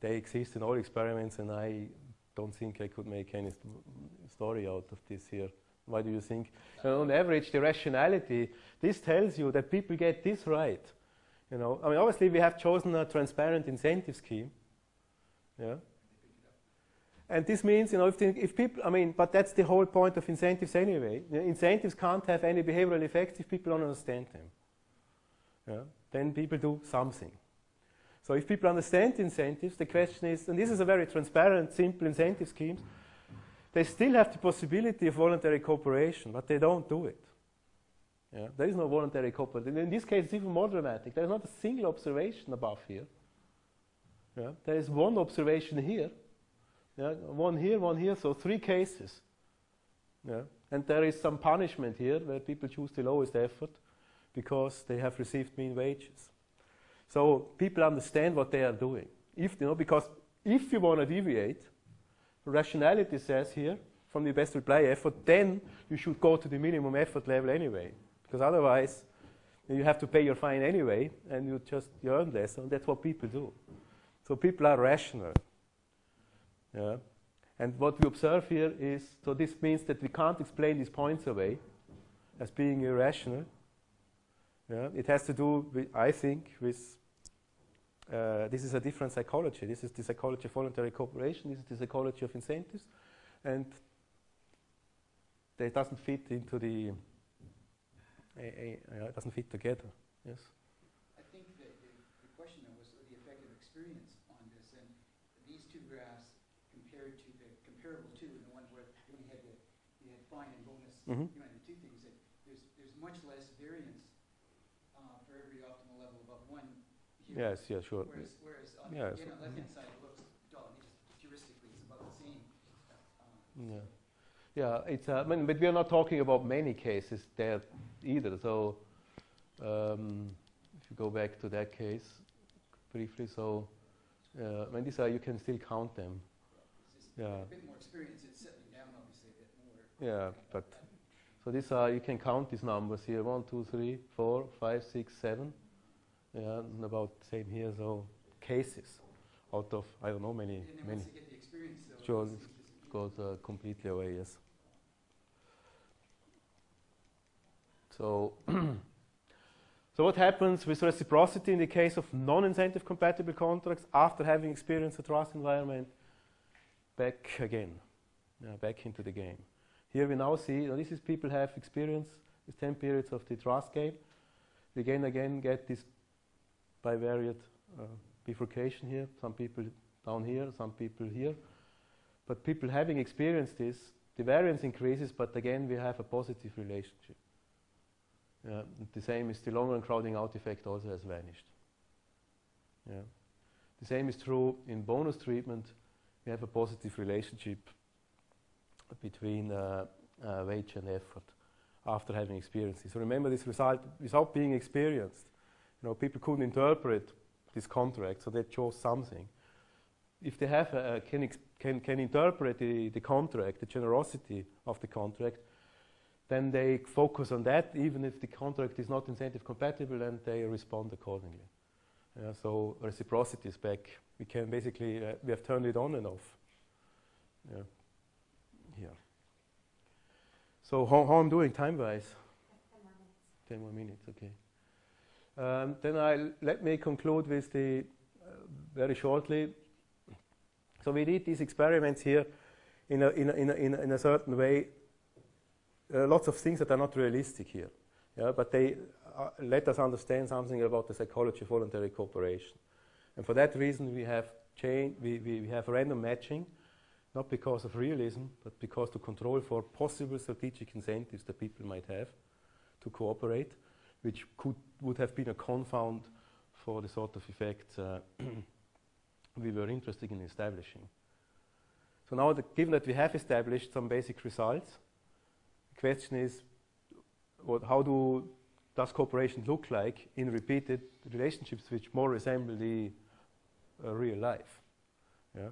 they exist in all experiments, and I don't think I could make any st- story out of this here. Why do you think? Uh, on average, the rationality, this tells you that people get this right. You know, I mean, obviously we have chosen a transparent incentive scheme. Yeah. And this means, you know, if, the, if people, I mean, but that's the whole point of incentives anyway. You know, incentives can't have any behavioral effects if people don't understand them. Yeah? Then people do something. So if people understand incentives, the question is, and this is a very transparent, simple incentive scheme, they still have the possibility of voluntary cooperation, but they don't do it. Yeah? There is no voluntary cooperation. In this case, it's even more dramatic. There is not a single observation above here. Yeah? There is one observation here, yeah? one here, one here, so three cases. Yeah? And there is some punishment here where people choose the lowest effort because they have received mean wages. So people understand what they are doing. If you know, because if you want to deviate, rationality says here from the best reply effort, then you should go to the minimum effort level anyway, because otherwise you have to pay your fine anyway, and you just earn less, and that's what people do. So people are rational. Yeah. And what we observe here is, so this means that we can't explain these points away as being irrational. Yeah. It has to do, with, I think, with uh, this is a different psychology. This is the psychology of voluntary cooperation. This is the psychology of incentives, and it doesn't fit into the. Uh, uh, it doesn't fit together. Yes. I think that the, the question though was the effect of experience on this, and these two graphs compared to the comparable two, and the one where you only had the you had fine Mhm. you know, the two things that there's there's much less variance uh, for every optimal level above one. Here. Yes. Yeah. Sure. Whereas, whereas on Yeah, the so- again, on the left hand side it looks dull. I mean, just heuristically, it's about the same. Uh, Yeah. Yeah, it's, uh, I mean, but we are not talking about many cases there either. So, um, if you go back to that case briefly, so, uh, I mean, these are, you can still count them. it's Yeah. a bit more experience. It's settling down, obviously, a bit more. Yeah, but, so these are, you can count these numbers here, one, two, three, four, five, six, seven. Yeah, and about same here, so cases out of, I don't know, many, And then many. once you get the experience, though, Sure, just- goes uh, completely away, yes. So, so what happens with reciprocity in the case of non-incentive compatible contracts after having experienced a trust environment? Back again, yeah, back into the game. Here we now see, you this is people have experience with 10 periods of the trust game. We again again get this bivariate uh, bifurcation here. Some people down here, some people here. But people having experienced this, the variance increases, but again we have a positive relationship. The same is the long run crowding out effect also has vanished. Yeah. The same is true in bonus treatment. We have a positive relationship between uh, uh, wage and effort after having experienced this. So remember this result without being experienced. You know, people couldn't interpret this contract, so they chose something. If they have a, can, can, can interpret the, the contract, the generosity of the contract, then they focus on that, even if the contract is not incentive compatible, and they respond accordingly. Yeah, so reciprocity is back. We can basically uh, we have turned it on and off. Yeah. So how, how I'm doing time-wise? Ten more minutes, okay. Um, then I let me conclude with the uh, very shortly. So we did these experiments here in a, in a, in a, in a, in a certain way. Uh, lots of things that are not realistic here, yeah, but they uh, let us understand something about the psychology of voluntary cooperation. And for that reason, we have chain, we, we, we have random matching, not because of realism, but because to control for possible strategic incentives that people might have to cooperate, which could would have been a confound for the sort of effects uh, we were interested in establishing. So now, that given that we have established some basic results, the question is, what, how do does cooperation look like in repeated relationships which more resemble the uh, real life? Yeah?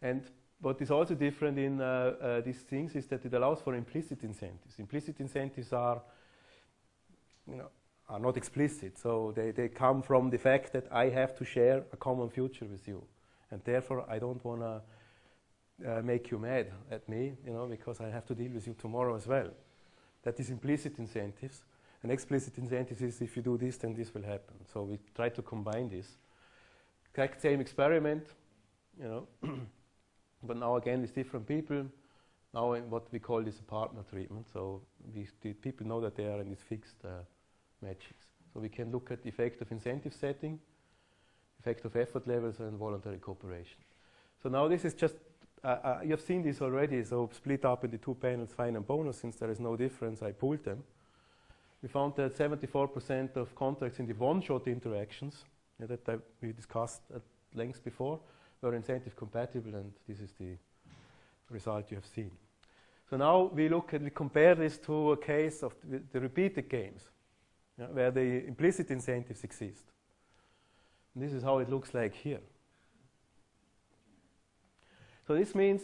And what is also different in uh, uh, these things is that it allows for implicit incentives. Implicit incentives are, you know, are not explicit, so they, they come from the fact that I have to share a common future with you, and therefore I don't want to uh, make you mad at me, you know, because I have to deal with you tomorrow as well. That is implicit incentives. And explicit incentives is if you do this, then this will happen. So we try to combine this. Exact same experiment, you know, but now again with different people. Now in what we call this a partner treatment. So the people know that they are in these fixed uh. So we can look at the effect of incentive setting, effect of effort levels, and voluntary cooperation. So now this is just, uh, uh, you have seen this already, so split up into two panels, fine and bonus, since there is no difference, I pulled them. We found that 74% of contracts in the one-shot interactions yeah, that I, we discussed at length before were incentive compatible, and this is the result you have seen. So now we look and we compare this to a case of the, the repeated games, yeah, where the implicit incentives exist. And this is how it looks like here. So this means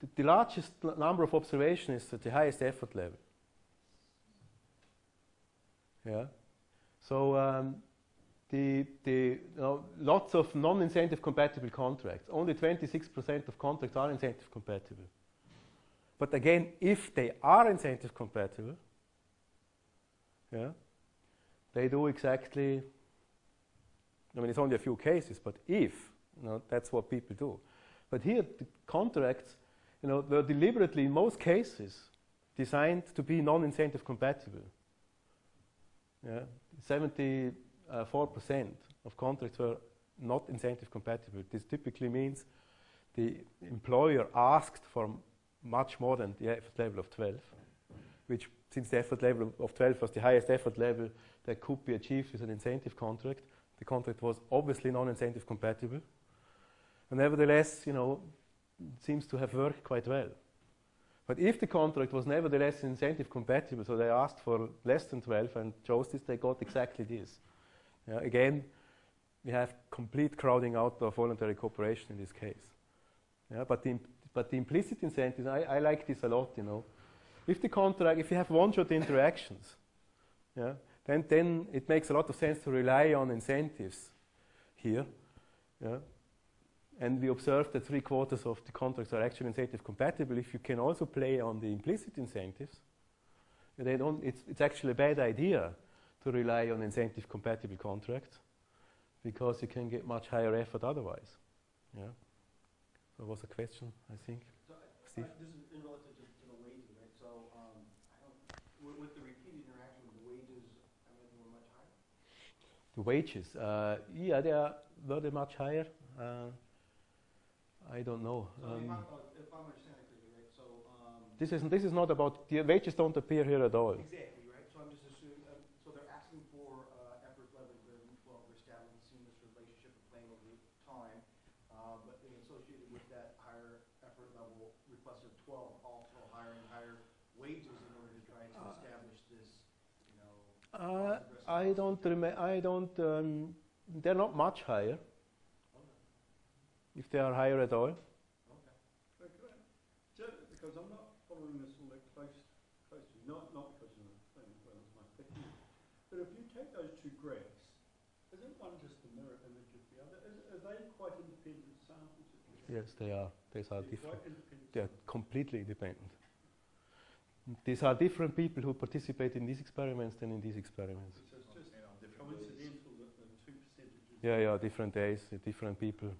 that the largest number of observations is at the highest effort level. Yeah. So um, the, the lots of non-incentive compatible contracts. Only 26% of contracts are incentive compatible. But again, if they are incentive compatible, yeah, they do exactly. I mean, it's only a few cases, but if you know, that's what people do. But here, the contracts, you know, were deliberately, in most cases, designed to be non-incentive compatible. Yeah, Uh, 74% of contracts were not incentive compatible. This typically means the employer asked for much more than the effort level of 12, which, since the effort level of 12 was the highest effort level that could be achieved with an incentive contract, the contract was obviously non-incentive compatible. And nevertheless, you know, seems to have worked quite well. But if the contract was nevertheless incentive compatible, so they asked for less than 12 and chose this, they got exactly this. Again, we have complete crowding out of voluntary cooperation in this case. Yeah, but, the, but the implicit incentives, I, I like this a lot, you know. If the contract, if you have one-shot interactions, yeah, then, then it makes a lot of sense to rely on incentives here. Yeah. And we observe that three quarters of the contracts are actually incentive compatible. If you can also play on the implicit incentives, they don't, it's, it's actually a bad idea to rely on incentive compatible contracts because you can get much higher effort otherwise. Yeah. So was a question, I think. So, I- Steve? I- This is in relative to, to the wages, right? So, um, I don't, with, with the repeated interaction, the wages, I mean, were much higher? The wages, uh, yeah, they are were they much higher. Uh, I don't know. So, I mean, if Um, I'm, uh, if I'm understanding correctly, right, so, um. this is this is not about the wages don't appear here at all. Exactly, right, so I'm just assuming, um, so they're asking for, uh, effort level driven, well, they're establishing this relationship and playing over time. Uh, but then associated with that higher effort level request of twelve, also hiring higher wages in order to try to Uh, establish this, you know. Uh, I don't rem- I don't. Um, they're not much higher, if they are higher at all. okay. But could I- ju- Because I'm not following this all that close, closely, not, not because of the thing, well, it's my opinion. But if you take those two graphs, isn't one just a mirror image of the other? Is, are they quite independent samples? of each other? Yes, they are. These are They're different. They are completely independent. These are different people who participate in these experiments than in these experiments. So it's just different days. coincidental that the two percentages. Yeah, yeah, different days, uh, different people.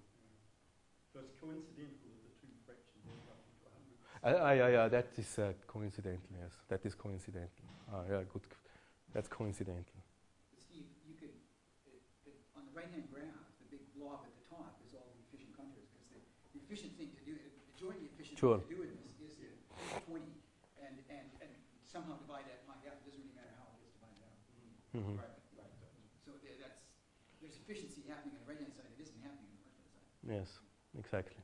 So it's coincidental that the two fractions end up into a hundred. Uh, uh, yeah, yeah, that is uh, coincidental. Yes, that is coincidental. Ah, yeah, good. That's coincidental. Steve, you could, it, it, on the right-hand graph, the big blob at the top is all the efficient contracts, because the, the efficient thing to do, the jointly efficient Sure. thing to do in this is to take twenty and, and, and somehow divide that by half, it doesn't really matter how it gets divided out. Mhm. Right, right. So there, that's, there's efficiency happening on the right-hand side, it isn't happening on the left-hand side. Yes, exactly.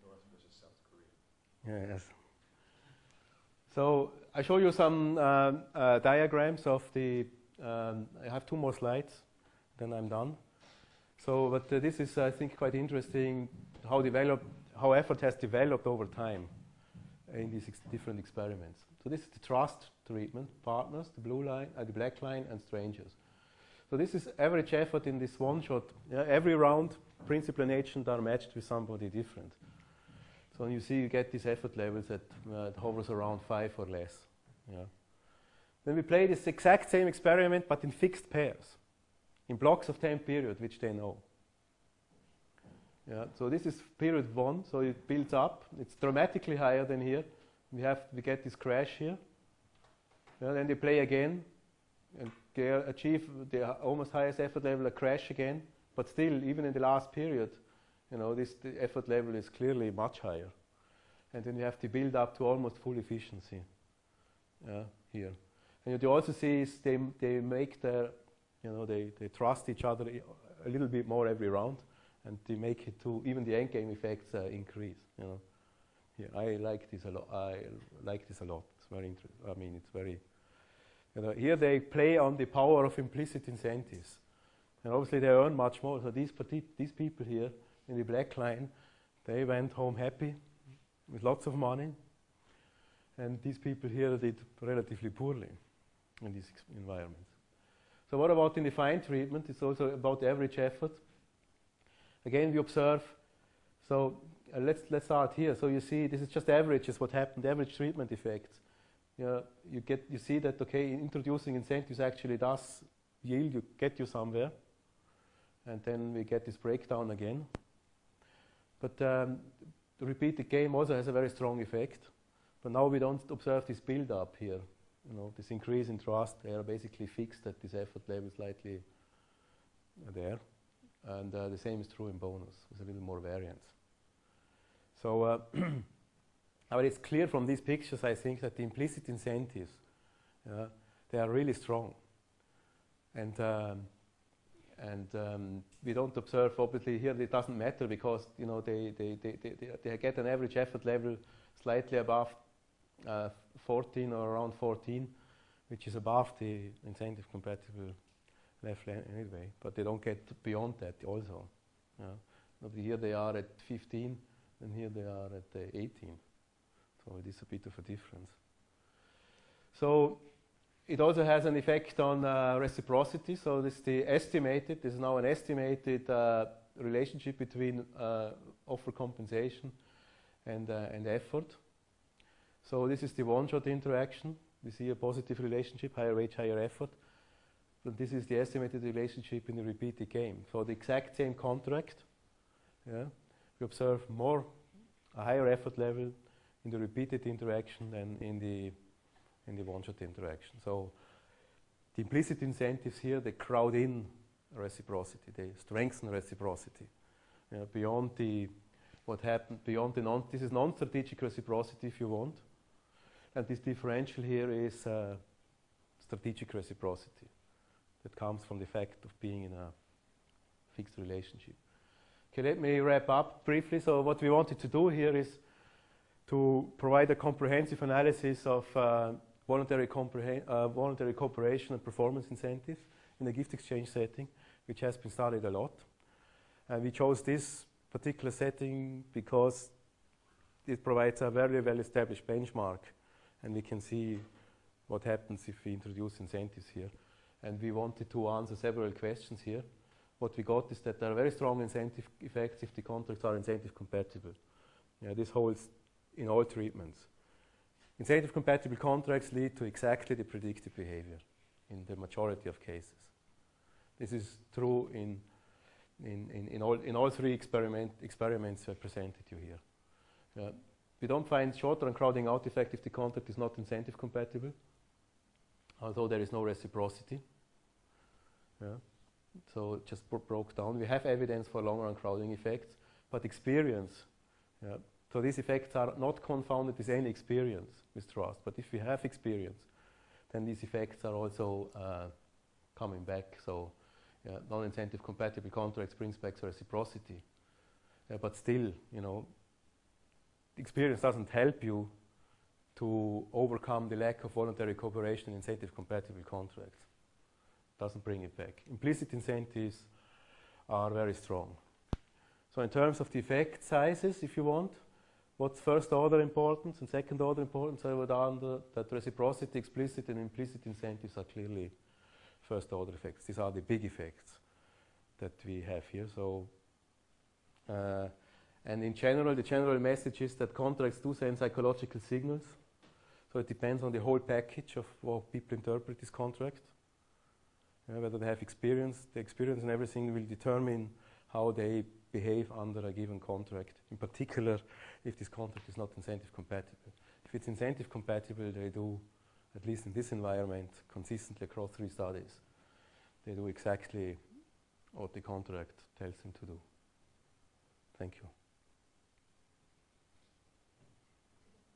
North versus South Korea. Yeah, yes. So I show you some um, uh, diagrams of the. Um, I have two more slides, then I'm done. So, but uh, this is, I think, quite interesting. How develop, how effort has developed over time in these ex- different experiments. So this is the trust treatment: partners, the blue line, uh, the black line, and strangers. So this is average effort in this one shot. Yeah, every round, principal and agent are matched with somebody different. So you see, you get these effort levels that uh, hovers around five or less. Yeah. Then we play this exact same experiment, but in fixed pairs, in blocks of time period, which they know. Yeah. So this is period one. So it builds up. It's dramatically higher than here. We have we get this crash here. Yeah, then they play again, and they achieve the almost highest effort level, a crash again. But still, even in the last period, you know, this the effort level is clearly much higher. And then you have to build up to almost full efficiency here. And what you also see is they, they make their, you know, they, they trust each other a little bit more every round, and they make it to even the end game effects uh, increase. You know, yeah, I like this a lot. I like this a lot. It's very interesting. I mean, it's very. You know, here they play on the power of implicit incentives, and obviously they earn much more. So these these people here in the black line, they went home happy with lots of money, and these people here did relatively poorly in these environments. So what about in the fine treatment? It's also about average effort. Again, we observe, so uh, let's, let's start here. So you see, this is just average, is what happened, average treatment effects. You, you, get, you see that, okay, introducing incentives actually does yield, you get you somewhere. And then we get this breakdown again. But um, the repeated game also has a very strong effect. But now we don't observe this build-up here. You know, this increase in trust, they are basically fixed at this effort level slightly there. And uh, the same is true in bonus, with a little more variance. So, uh, but it's clear from these pictures, I think, that the implicit incentives, uh, they are really strong. And um, and um, we don't observe, obviously, here it doesn't matter because, you know, they, they, they, they, they get an average effort level slightly above uh, 14 or around 14, which is above the incentive compatible level anyway. But they don't get beyond that also. Yeah. here they are at 15, and here they are at uh, 18. So it is a bit of a difference. So it also has an effect on uh, reciprocity. So this is the estimated, this is now an estimated uh, relationship between uh, offer compensation and, uh, and effort. So this is the one-shot interaction. We see a positive relationship, higher wage, higher effort. But this is the estimated relationship in the repeated game. So the exact same contract, yeah, we observe more, a higher effort level in the repeated interaction than in the in the one-shot interaction. So the implicit incentives here, they crowd in reciprocity, they strengthen reciprocity. You know, beyond the what happened, beyond the non, this is non-strategic reciprocity if you want. And this differential here is uh, strategic reciprocity that comes from the fact of being in a fixed relationship. Okay, let me wrap up briefly. So what we wanted to do here is to provide a comprehensive analysis of uh, voluntary, uh, voluntary cooperation and performance incentive in a gift exchange setting, which has been studied a lot. And we chose this particular setting because it provides a very well-established benchmark, and we can see what happens if we introduce incentives here. And we wanted to answer several questions here. What we got is that there are very strong incentive effects if the contracts are incentive compatible. Yeah, this holds in all treatments. Incentive compatible contracts lead to exactly the predicted behavior in the majority of cases. This is true in, in, in, in, all, in all three experiment, experiments I presented you here. Uh, we don't find short-run crowding out effect if the contract is not incentive compatible, although there is no reciprocity. Yeah. So it just broke down. We have evidence for long-run crowding effects, but experience yeah, so these effects are not confounded with any experience with trust. But if we have experience, then these effects are also uh, coming back. So yeah, non-incentive compatible contracts brings back reciprocity. Yeah, but still, you know, experience doesn't help you to overcome the lack of voluntary cooperation in incentive compatible contracts. Doesn't bring it back. Implicit incentives are very strong. So in terms of the effect sizes, if you want, What's first order importance and second order importance? I would argue that reciprocity, explicit and implicit incentives are clearly first order effects. These are the big effects that we have here. So, uh, And in general, the general message is that contracts do send psychological signals. So it depends on the whole package of how people interpret this contract. Whether they have experience, the experience and everything will determine how they behave under a given contract. In particular, if this contract is not incentive compatible. If it's incentive compatible, they do, at least in this environment, consistently across three studies, they do exactly what the contract tells them to do. Thank you.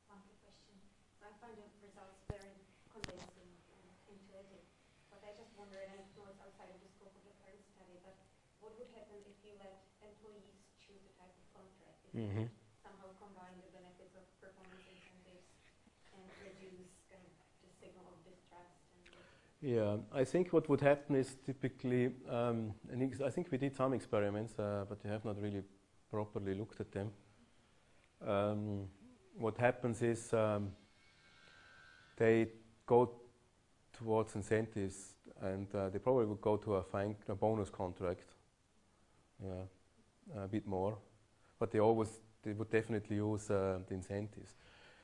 One quick question. So I find the results very convincing and intuitive, but I just wonder, and I know it's outside of the scope of the current study, but what would happen if you let employees choose the type of contract? If you Mhm. somehow combine the benefits of performance incentives and reduce kind of the signal of distrust and Yeah, I think what would happen is typically, um, I think we did some experiments, uh, but we have not really properly looked at them. Um, what happens is um, they go towards incentives, and uh, they probably would go to a fine a bonus contract, yeah, a bit more, but they always they would definitely use uh, the incentives.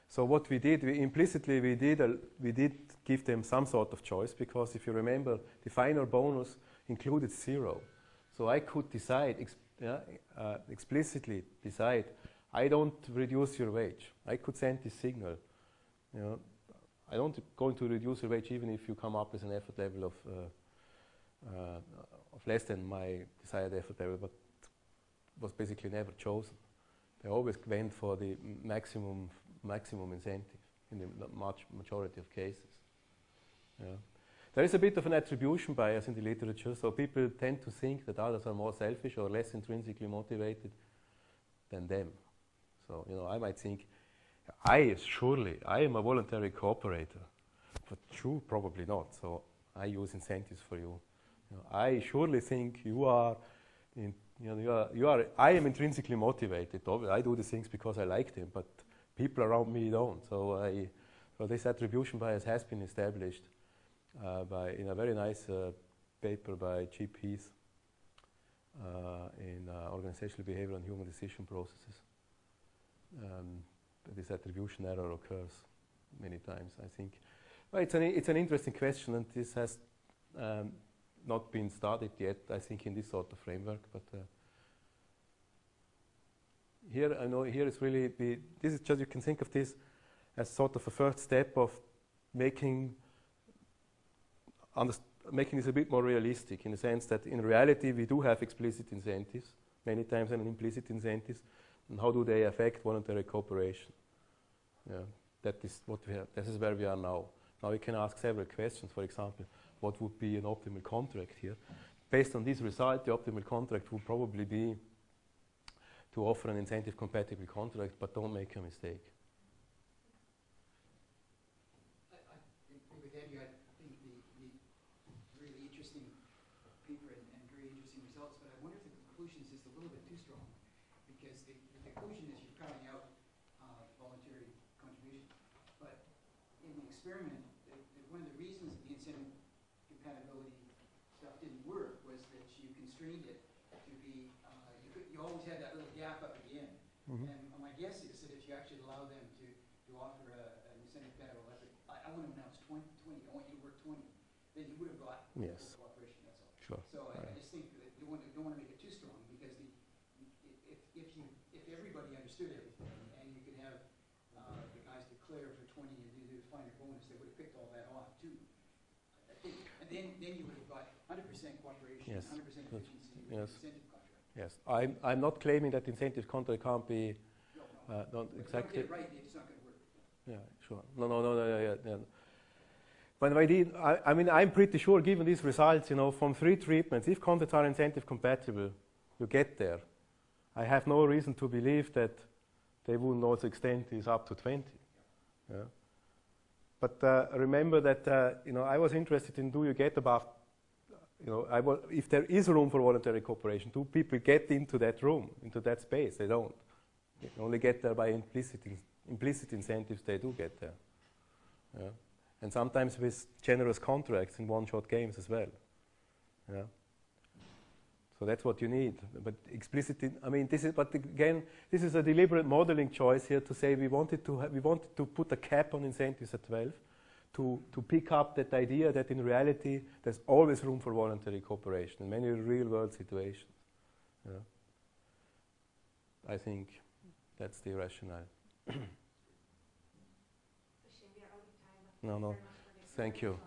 So what we did, we implicitly we did a, we did give them some sort of choice because if you remember, the final bonus included zero. So I could decide yeah, uh, explicitly decide I don't reduce your wage. I could send this signal. You know, I don't going to reduce your wage even if you come up with an effort level of uh, uh, of less than my desired effort level, but was basically never chosen. They always went for the maximum maximum incentive in the much majority of cases. Yeah. There is a bit of an attribution bias in the literature, so people tend to think that others are more selfish or less intrinsically motivated than them. So, you know, I might think, I surely, I am a voluntary cooperator, but you probably not. So I use incentives for you. you know, I surely think you are, in, you know, you are, you are, I am intrinsically motivated. I do the things because I like them, but people around me don't. So I, so this attribution bias has been established uh, by in a very nice uh, paper by Chip Heath uh, in uh, organizational behavior and human decision processes. Um, this attribution error occurs many times, I think. Well, it's, an, it's an interesting question, and this has um, not been studied yet, I think, in this sort of framework. But uh, here, I know here is really the, this is just you can think of this as sort of a first step of making making this a bit more realistic in the sense that in reality we do have explicit incentives many times and implicit incentives, and how do they affect voluntary cooperation? Yeah, that is what we have. This is where we are now. Now we can ask several questions. For example, what would be an optimal contract here? Based on this result, the optimal contract would probably be to offer an incentive compatible contract, but don't make a mistake. I, agree with Eddie. I think the, really interesting paper and, very interesting results, but I wonder if the conclusion is just a little bit too strong. Because the, conclusion is you're crowding out uh, voluntary contribution. But in the experiment, the, the, one of the reasons the incentive compatibility stuff didn't work was that you constrained it to be, uh, you, could, you always had that little gap up at the end. And my guess is that if you actually allow them to, to offer a, an incentive compatible effort, I, I want them now it's 20, 20, I want you to work 20, then you would have got Yes. full cooperation, that's all. Sure. So I, I Right. just think that you want to, don't want to make it too strong because the, i- if, if you, if everybody understood everything and you could have, uh, the guys declare for 20 and do the finer bonus, they would have picked all that off too. I think, and then, then you would have got 100% cooperation, Yes. 100% Good. efficiency with Yes. incentive contract. Yes, I'm, I'm not claiming that incentive contract can't be No, no. uh, not But don't exactly. get it right, it's not going to work. Yeah, sure. No, no, no, no, yeah, yeah. yeah. When I did, I, I mean, I'm pretty sure, given these results, you know, from three treatments, if contracts are incentive compatible, you get there. I have no reason to believe that they wouldn't also extend this up to 20. Yeah. But uh, remember that, uh, you know, I was interested in do you get above, you know, I if there is room for voluntary cooperation, do people get into that room, into that space? They don't. They only get there by implicit, in, implicit incentives, they do get there. Yeah. And sometimes with generous contracts in one-shot games as well. Yeah. So that's what you need. But explicitly, I mean, this is. But again, this is a deliberate modeling choice here to say we wanted to ha- we wanted to put a cap on incentives at 12, to to pick up that idea that in reality there's always room for voluntary cooperation in many real-world situations. you know. I think that's the rationale. Shame we are out of time, but No, no. thank you